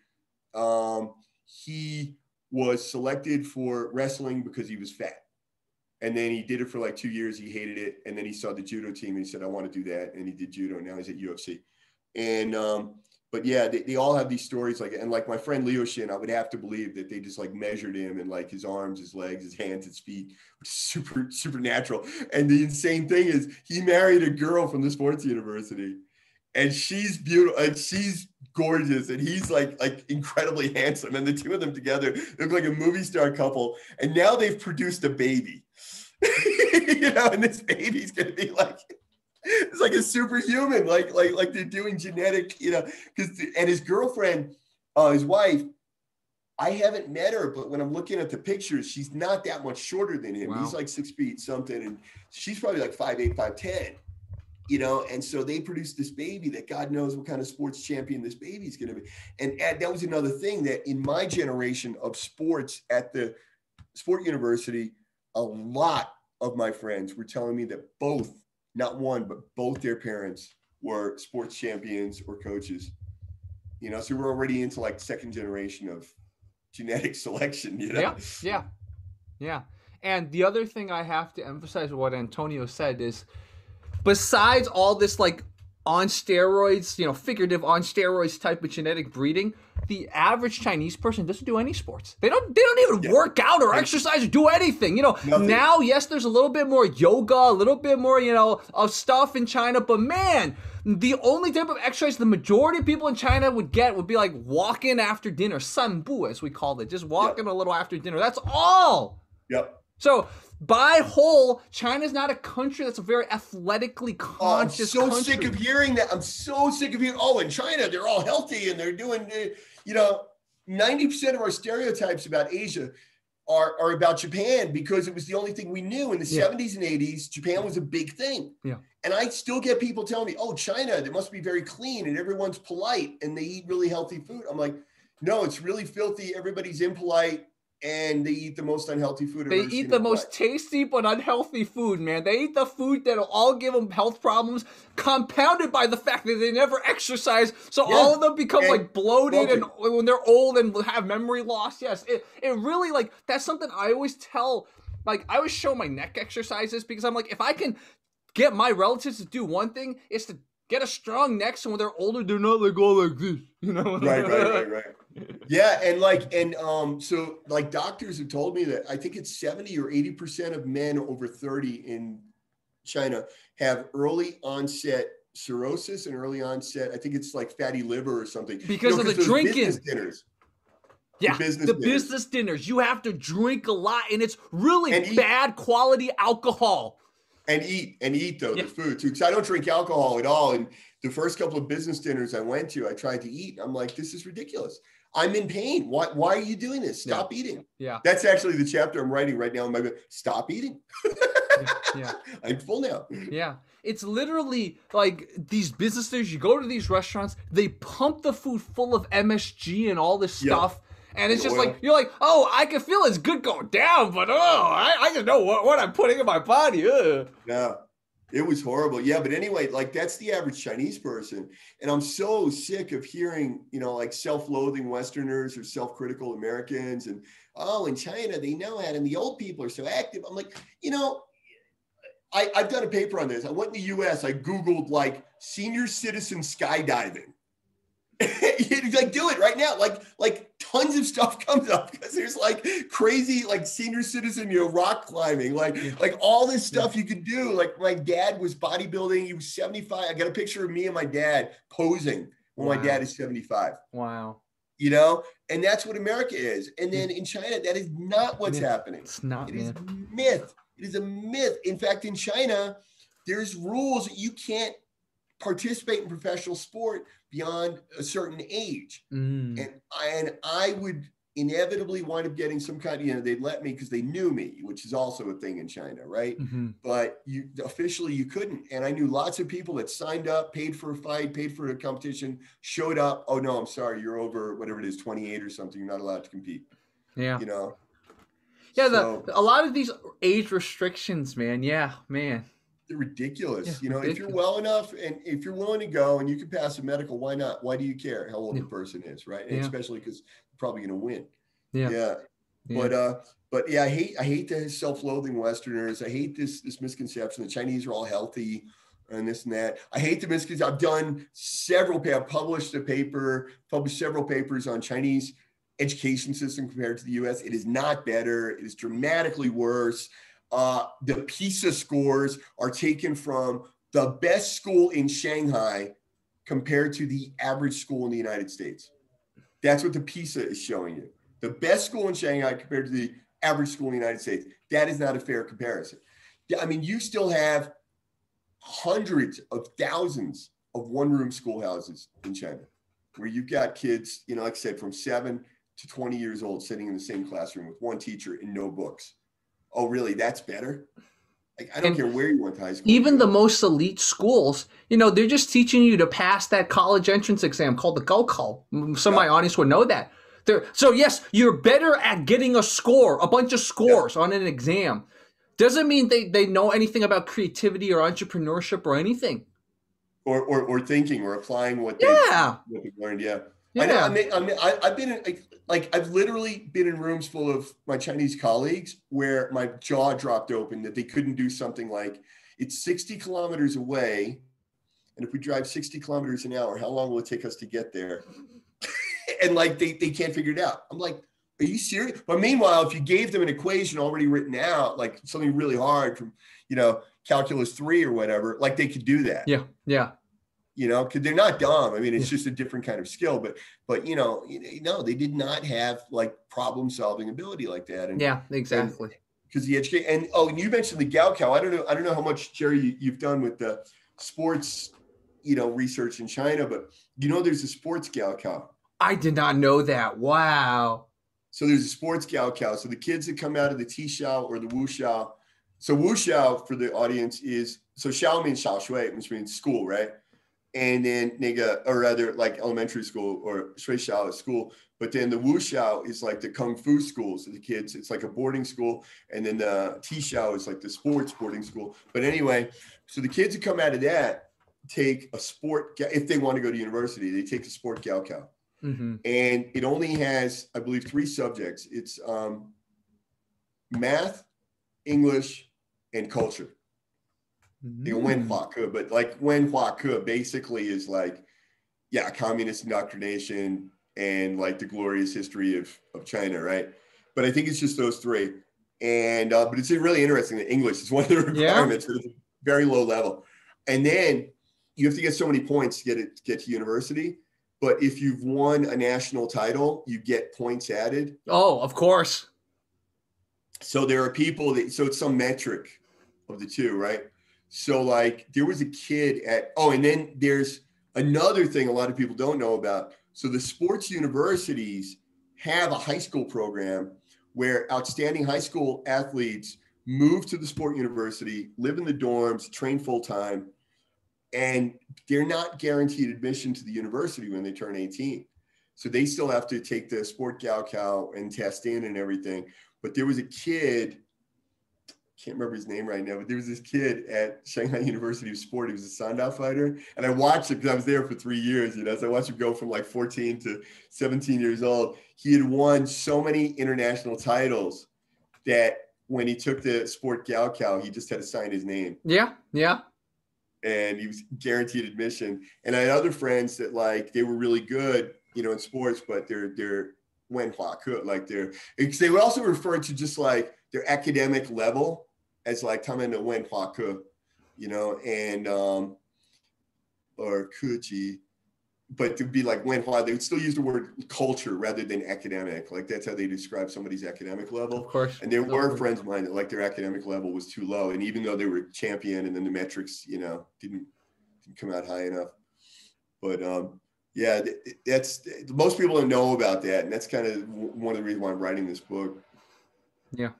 um, he was selected for wrestling because he was fat. And then he did it for like two years. He hated it. And then he saw the judo team and he said i want to do that. And he did judo. Now he's at ufc and um, but yeah, they, they all have these stories like, and like my friend Leo Shin, I would have to believe that they just like measured him and like his arms, his legs, his hands, his feet, which is super, supernatural. And the insane thing is he married a girl from the sports university and she's beautiful and she's gorgeous and he's like, like incredibly handsome. And the two of them together look like a movie star couple. And now they've produced a baby, you know, and this baby's going to be like, it's like a superhuman, like like like they're doing genetic, you know. Because and his girlfriend, uh, his wife, I haven't met her, but when I'm looking at the pictures, she's not that much shorter than him. Wow. He's like six feet something, and she's probably like five eight, five ten. You know, and so they produced this baby that God knows what kind of sports champion this baby is going to be. And at, that was another thing that in my generation of sports at the sport university, a lot of my friends were telling me that both not one, but both their parents were sports champions or coaches. You know, so we're already into like second generation of genetic selection, you know? Yeah, yeah, yeah. And the other thing I have to emphasize what Antonio said is besides all this like on steroids, you know, figurative on steroids type of genetic breeding, the average Chinese person doesn't do any sports. They don't they don't even yeah. work out or exercise or do anything. You know, Nothing. now yes, there's a little bit more yoga, a little bit more, you know, of stuff in China, but man, the only type of exercise the majority of people in China would get would be like walking after dinner, sanbu as we call it, just walking yep. a little after dinner. That's all. Yep. So by whole, China's not a country that's a very athletically conscious. Oh, I'm so country. sick of hearing that. I'm so sick of hearing. Oh, in China, they're all healthy and they're doing. Uh, You know, ninety percent of our stereotypes about Asia are, are about Japan because it was the only thing we knew in the yeah. 70s and 80s. Japan was a big thing. Yeah. And I still get people telling me, oh, China, they must be very clean and everyone's polite and they eat really healthy food. I'm like, no, it's really filthy. Everybody's impolite and they eat the most unhealthy food. They eat the most tasty but unhealthy food, man. They eat the food that'll all give them health problems, compounded by the fact that they never exercise. So yeah. all of them become and like bloated and when they're old and have memory loss. Yes, it it really like that's something I always tell. Like I always show my neck exercises because I'm like if I can get my relatives to do one thing, it's to get a strong neck so when they're older they're not like all like this you know? Right right right right. Yeah and like and um so like doctors have told me that i think it's 70 or 80 percent of men over 30 in china have early onset cirrhosis and early onset i think it's like fatty liver or something. Because you know, of the drinking. dinners. Yeah, the, business, the dinners. business dinners. You have to drink a lot, and it's really and bad quality alcohol and eat and eat though yeah. the food too because i don't drink alcohol at all and the first couple of business dinners i went to i tried to eat i'm like this is ridiculous. I'm in pain. Why, why are you doing this? Stop yeah. eating. Yeah. That's actually the chapter i'm writing right now in my book stop eating. Yeah i'm full now. Yeah. It's literally like these businesses you go to these restaurants they pump the food full of msg and all this stuff And it's The just oil. like you're like, oh, I can feel it's good going down, but oh, I, I just know what, what I'm putting in my body. Ugh. Yeah. It was horrible. Yeah. But anyway, like that's the average Chinese person. And I'm so sick of hearing, you know, like self loathing Westerners or self critical Americans. And, oh, in China, they know that. And the old people are so active. I'm like, you know, I, I've done a paper on this. I went in the US, I Googled like senior citizen skydiving. Like do it right now. Like, like tons of stuff comes up because there's like crazy, like senior citizen, you know, rock climbing, like, Yeah. like all this stuff you could do. Like my dad was bodybuilding. He was 75. I got a picture of me and my dad posing when my dad is 75 Wow. you know and that's what america is and then in china that is not what's Yeah. happening It's not, it is man. a myth it is a myth in fact in china there's rules that you can't participate in professional sport beyond a certain age Mm. and I, and I would inevitably wind up getting some kind of you know they'd let me because they knew me which is also a thing in china right Mhm. but you officially you couldn't. And I knew lots of people that signed up, paid for a fight, paid for a competition, showed up. Oh no, I'm sorry, you're over whatever it is, 28 or something. You're not allowed to compete. Yeah. You know. Yeah. So, The, a lot of these age restrictions, man. Yeah, man. Ridiculous. Yeah, you know, if you're well enough and if you're willing to go and you can pass a medical, why not? Why do you care how old Yeah. the person is, right? Yeah. especially because you're probably going to win. Yeah. yeah. Yeah. But uh, but yeah, I hate I hate the self-loathing Westerners. I hate this this misconception the Chinese are all healthy and this and that. I hate the misconception. I've done several. I've published a paper, published several papers on Chinese education system compared to the U.S. It is not better. It is dramatically worse. Uh, the PISA scores are taken from the best school in Shanghai compared to the average school in the United States. That's what the PISA is showing you. The best school in Shanghai compared to the average school in the United States. That is not a fair comparison. I mean, you still have hundreds of thousands of one room schoolhouses in China where you've got kids, you know, like I said, from seven to 20 years old sitting in the same classroom with one teacher and no books. Oh, really? That's better? Like, I don't And care where you went to high school. Even the most elite schools, you know, they're just teaching you to pass that college entrance exam called the. Mm, Some of my audience would know that. They're, so yes, you're better at getting a score, a bunch of scores on an exam. Doesn't mean they, they know anything about creativity or entrepreneurship or anything. or, or, or thinking or applying what they Yeah. what they've learned. Yeah. Yeah. I know. I mean, I mean, I, I've been in like, like I've literally been in rooms full of my Chinese colleagues where my jaw dropped open that they couldn't do something like it's 60 kilometers away, and if we drive 60 kilometers an hour, how long will it take us to get there? and like they they can't figure it out. I'm like, are you serious? But meanwhile, if you gave them an equation already written out, like something really hard from you know calculus three or whatever, like they could do that Yeah. Yeah. You know, because they're not dumb. I mean, it's just a different kind of skill. But but you know, you know, they did not have like problem solving ability like that. And Yeah. Exactly. because the education and oh, and you mentioned the Gaokao. I don't know, I don't know how much Jerry you, you've done with the sports, you know, research in China, but you know, there's a sports Gaokao. I did not know that. Wow. So there's a sports Gaokao. So the kids that come out of the Tishao or the Wuxiao. So Wuxiao for the audience is so Xiao means Xiao Shui, which means school, right? And then Niga, or rather like elementary school or Shui Xiao is school. But then the Wuxiao is like the Kung Fu schools of the kids. It's like a boarding school. And then the Tishao is like the sports boarding school. But anyway, so the kids who come out of that take a sport, if they want to go to university, they take a sport Gaokao hmm and it only has, I believe, three subjects. It's um, math, English, and culture. You know, Mm-hmm. Wenhua but like Wenhua Ke basically is like, yeah, communist indoctrination and like the glorious history of, of China, right? But I think it's just those three. And uh, but it's really interesting that English is one of the Yeah. requirements at a very low level. And then you have to get so many points to get it to get to university. But if you've won a national title, you get points added. Oh, of course. So there are people that so it's some metric of the two, right? So like there was a kid at oh, and then there's another thing a lot of people don't know about. So the sports universities have a high school program where outstanding high school athletes move to the sport university, live in the dorms, train full time, and they're not guaranteed admission to the university when they turn 18. So they still have to take the sport Gaokao and test in and everything. But there was a kid, can't remember his name right now, but there was this kid at Shanghai University of Sport. He was a Sanda fighter. And I watched him because I was there for three years. You know, so I watched him go from like 14 to 17 years old. He had won so many international titles that when he took the sport Gao Gaokao, he just had to sign his name. Yeah, yeah. And he was guaranteed admission. And I had other friends that like they were really good, you know, in sports, but they're they're Wenhua Ke, like they're they would also refer to just like their academic level as like coming to Wenhua Ke, you know, and um or Kuji but to be like Wenhua, they would still use the word culture rather than academic. Like that's how they describe somebody's academic level. Of course. And there were friends of mine that like their academic level was too low. And even though they were champion and then the metrics, you know, didn't, didn't come out high enough. But um, yeah, that's most people don't know about that. And that's kind of one of the reasons why I'm writing this book. Yeah.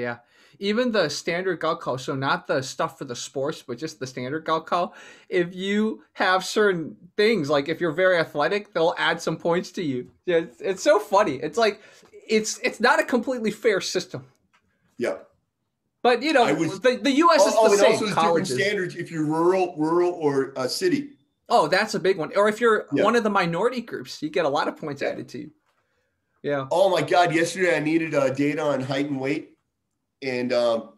Yeah even the standard Gaokao, so not the stuff for the sports, but just the standard Gaokao, if you have certain things, like if you're very athletic, they'll add some points to you. Yeah, it's, it's so funny. It's like it's it's not a completely fair system. Yeah. But you know, was, the, the U.S. is oh, the same. Also colleges. different standards if you're rural, rural or uh, city. Oh, that's a big one. Or if you're yeah. one of the minority groups, you get a lot of points yeah. added to you. Yeah. Oh my God! Yesterday I needed uh, data on height and weight, and um,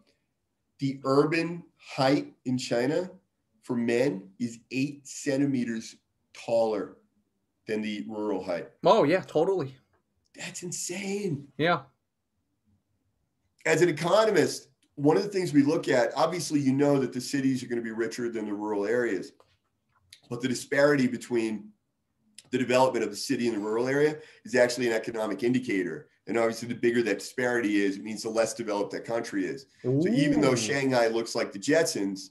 the urban height in China for men is eight centimeters taller than the rural height. Oh, yeah, totally. That's insane. Yeah. As an economist, one of the things we look at, obviously, you know that the cities are going to be richer than the rural areas, but the disparity between the development of the city and the rural area is actually an economic indicator. And obviously, the bigger that disparity is, it means the less developed that country is. Ooh. So even though Shanghai looks like the Jetsons,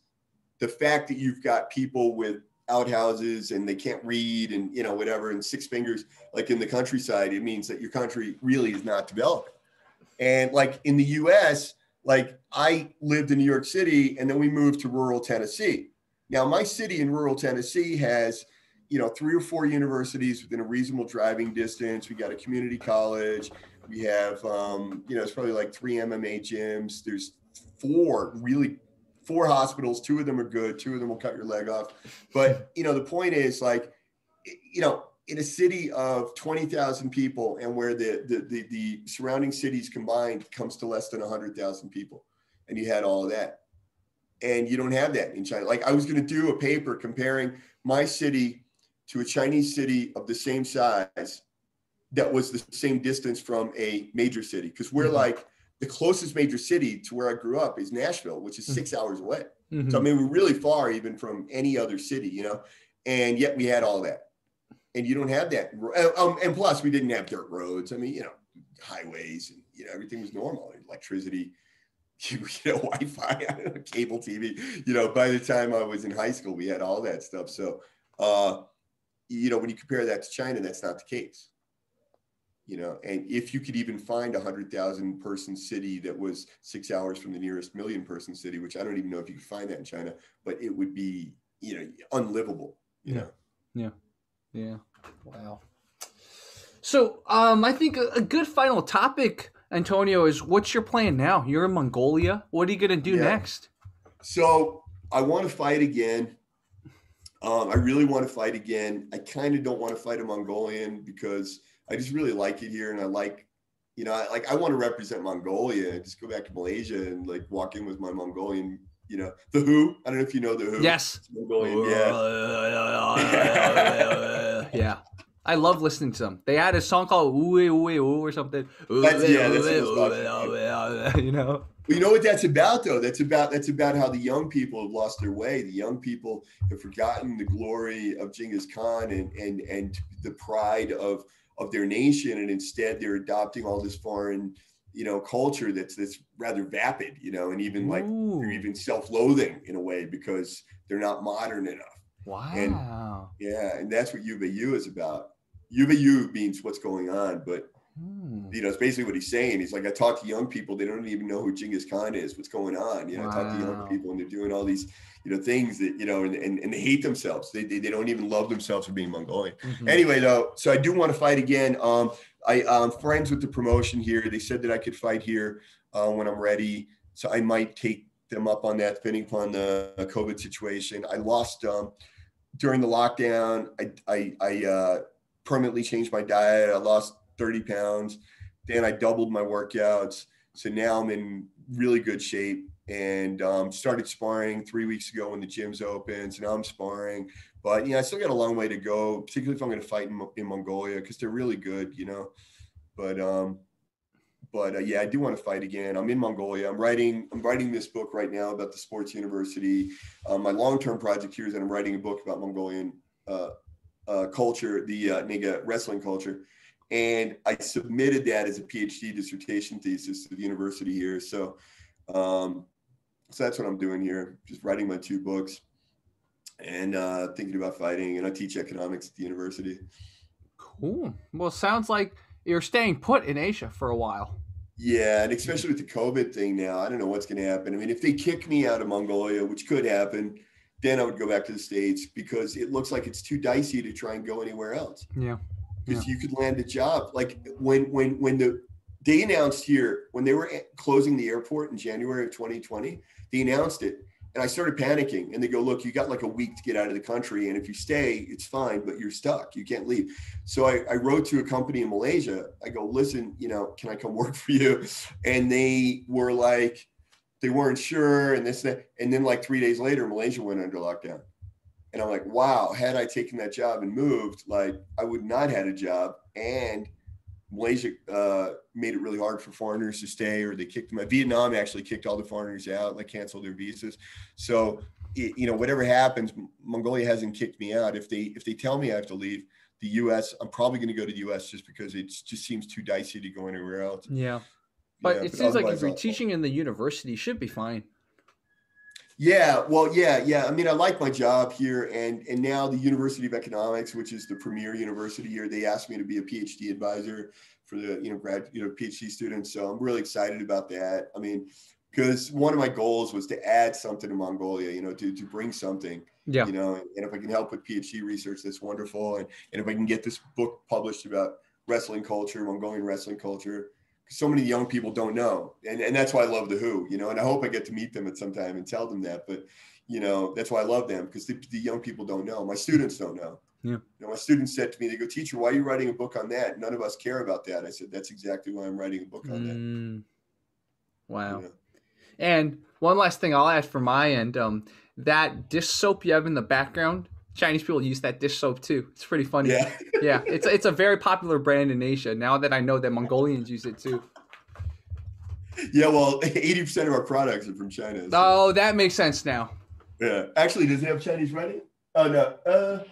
the fact that you've got people with outhouses and they can't read and you know whatever and six fingers like in the countryside, it means that your country really is not developed. And like in the U.S., like I lived in New York City and then we moved to rural Tennessee. Now my city in rural Tennessee has you know three or four universities within a reasonable driving distance. We got a community college we have, um, you know, it's probably like three MMA gyms. There's four really four hospitals. Two of them are good. Two of them will cut your leg off. But you know, the point is like, you know, in a city of 20,000 people and where the, the, the, the, surrounding cities combined comes to less than 100,000 people. And you had all of that. And you don't have that in China. Like I was going to do a paper comparing my city to a Chinese city of the same size that was the same distance from a major city because we're mm-hmm. like the closest major city to where I grew up is Nashville, which is 6 mm-hmm. hours away. Mm-hmm. So I mean, we're really far even from any other city, you know, and yet we had all that, and you don't have that. Um, and plus, we didn't have dirt roads. I mean, you know, highways and you know everything was normal, electricity. You, know, Wi-Fi, cable TV. You know, by the time I was in high school, we had all that stuff. So, uh, you know, when you compare that to China, that's not the case you know and if you could even find a hundred thousand person city that was six hours from the nearest million person city which i don't even know if you could find that in china but it would be you know unlivable you yeah. know? Yeah. Yeah. Wow. So um i think a, a, good final topic antonio is what's your plan now? You're in mongolia. What are you going to do yeah. next? So i want to fight again. Um, i really want to fight again. I kind of don't want to fight a mongolian because I just really like it here, and I like, you know, I, like I want to represent Mongolia. Just go back to Malaysia and like walk in with my Mongolian, you know, the HU. I don't know if you know the HU. Yes. It's Mongolian, yeah. yeah. I love listening to them. They had a song called "Ooh Ooh Ooh" or something. That's, yeah, that's you know. Well, you know what that's about, though. That's about that's about how the young people have lost their way. The young people have forgotten the glory of Genghis Khan and and and the pride of of their nation, and instead they're adopting all this foreign, you know, culture that's that's rather vapid, you know, and even like Ooh. they're even self-loathing in a way because they're not modern enough. Wow. And yeah, and that's what U is about. U means what's going on, but. You know, it's basically what he's saying. He's like, I talk to young people, they don't even know who Genghis Khan is, what's going on. You know, wow. I talk to young people and they're doing all these, you know, things that, you know, and, and, and they hate themselves. They, they, they don't even love themselves for being Mongolian. Mm-hmm. Anyway, though, so I do want to fight again. Um, I, I'm friends with the promotion here. They said that I could fight here uh, when I'm ready. So I might take them up on that, depending upon the COVID situation. I lost um, during the lockdown. I, I, I uh, permanently changed my diet. I lost 30 pounds. Then I doubled my workouts. So now I'm in really good shape and um, started sparring three weeks ago when the gyms opened. So now I'm sparring. But, you know, I still got a long way to go, particularly if I'm going to fight in, in Mongolia because they're really good, you know. But, um, but uh, yeah, I do want to fight again. I'm in Mongolia. I'm writing. I'm writing this book right now about the sports university. Um, my long-term project here is that I'm writing a book about Mongolian uh, uh, culture, the uh, Niga wrestling culture, and I submitted that as a PhD dissertation thesis to the university here. So, um, so that's what I'm doing here, just writing my two books and uh, thinking about fighting. And I teach economics at the university. Cool. Well, sounds like you're staying put in Asia for a while. Yeah, and especially with the COVID thing now, I don't know what's going to happen. I mean, if they kick me out of Mongolia, which could happen, then I would go back to the states because it looks like it's too dicey to try and go anywhere else. Yeah because yeah. you could land a job. Like when when when the they announced here when they were closing the airport in January of 2020, they announced it, and I started panicking. And they go, "Look, you got like a week to get out of the country, and if you stay, it's fine, but you're stuck. You can't leave." So I, I wrote to a company in Malaysia. I go, "Listen, you know, can I come work for you?" And they were like, they weren't sure, and this and that. And then like three days later, Malaysia went under lockdown. And I'm like, wow, had I taken that job and moved, like I would not had a job. And Malaysia uh, made it really hard for foreigners to stay, or they kicked them out. Vietnam actually kicked all the foreigners out, like canceled their visas. So, it, you know, whatever happens, Mongolia hasn't kicked me out. If they if they tell me I have to leave the U.S., I'm probably going to go to the U.S. just because it just seems too dicey to go anywhere else. Yeah, but yeah, it but seems like if you're I'll, teaching in the university, should be fine. Yeah, well, yeah, yeah. I mean, I like my job here, and and now the University of Economics, which is the premier university here, they asked me to be a PhD advisor for the you know grad you know PhD students. So I'm really excited about that. I mean, because one of my goals was to add something to Mongolia, you know, to to bring something. Yeah. You know, and, and if I can help with PhD research, that's wonderful. And and if I can get this book published about wrestling culture, Mongolian wrestling culture, so many young people don't know. And, and that's why I love the HU, you know, and I hope I get to meet them at some time and tell them that. But, you know, that's why I love them because the, the young people don't know. My students don't know. Yeah. You know, my students said to me, they go, teacher, why are you writing a book on that? None of us care about that. I said, that's exactly why I'm writing a book on that. Mm. Wow. You know? And one last thing I'll add from my end, um, that dish soap you have in the background, Chinese people use that dish soap too. It's pretty funny. Yeah. yeah. It's it's a very popular brand in Asia. Now that I know that Mongolians use it too. Yeah, well, eighty percent of our products are from China. So. Oh, that makes sense now. Yeah. Actually, does it have Chinese writing? Oh no. Uh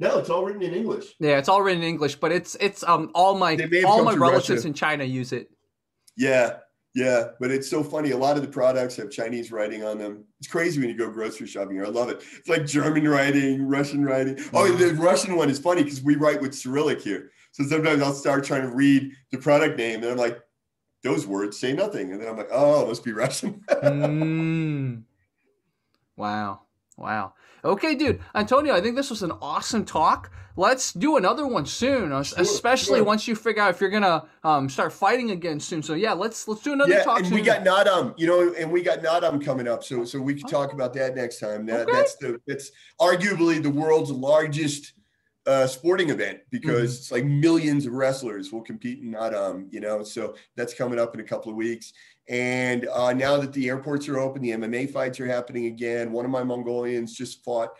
no, it's all written in English. Yeah, it's all written in English, but it's it's um all my all my relatives Russia. in China use it. Yeah, yeah, but it's so funny. A lot of the products have Chinese writing on them. It's crazy when you go grocery shopping. here. I love it. It's like German writing, Russian writing. Oh, the Russian one is funny because we write with Cyrillic here. So sometimes I'll start trying to read the product name, and I'm like, those words say nothing, and then I'm like, oh, it must be Russian. mm. Wow, wow. Okay, dude. Antonio, I think this was an awesome talk. Let's do another one soon, sure, especially sure. once you figure out if you're gonna um, start fighting again soon. So yeah, let's let's do another yeah, talk. and soon. we got Naadam, you know, and we got Naadam coming up, so so we can talk about that next time. That, okay. That's the it's arguably the world's largest uh, sporting event because mm-hmm. it's like millions of wrestlers will compete in Naadam, you know. So that's coming up in a couple of weeks. And uh, now that the airports are open, the MMA fights are happening again. One of my Mongolians just fought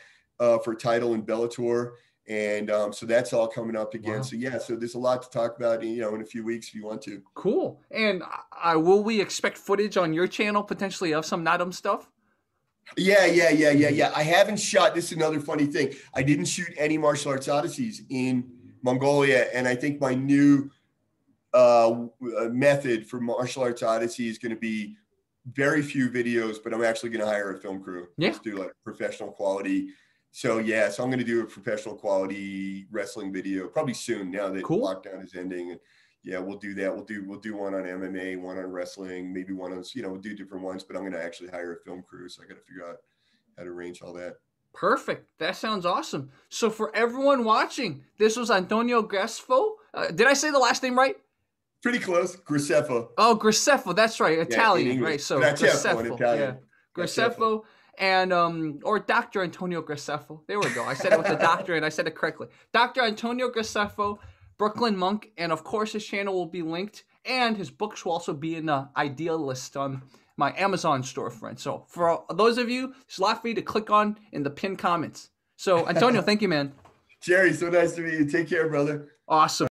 uh, for title in Bellator. And um, so that's all coming up again. Wow. So yeah, so there's a lot to talk about, you know, in a few weeks if you want to. Cool. And uh, will we expect footage on your channel potentially of some Naadam stuff? Yeah, yeah, yeah, yeah, yeah. I haven't shot. This is another funny thing. I didn't shoot any martial arts odysseys in Mongolia, and I think my new uh, method for martial arts odyssey is going to be very few videos, but I'm actually going to hire a film crew. Yeah. Just do like professional quality so yeah, so I'm going to do a professional quality wrestling video probably soon. Now that Cool. lockdown is ending, and yeah, we'll do that. We'll do we'll do one on MMA, one on wrestling, maybe one on you know we'll do different ones. But I'm going to actually hire a film crew, so I got to figure out how to arrange all that. Perfect. That sounds awesome. So for everyone watching, this was Antonio Grasfo. Uh, did I say the last name right? Pretty close, Graceffa. Oh, Graceffo. That's right. Italian, English. right? So Graceffo Yeah. Graceffo and um or Dr. Antonio Graceffo. There we go. I said it with the doctor and I said it correctly. Dr. Antonio Graceffo, Brooklyn Monk, and of course his channel will be linked and his books will also be in the ideal list on my Amazon storefront. So for those of you, it's a lot for you to click on in the pinned comments. So Antonio, thank you, man. Jerry, so nice to meet you. Take care, brother. Awesome.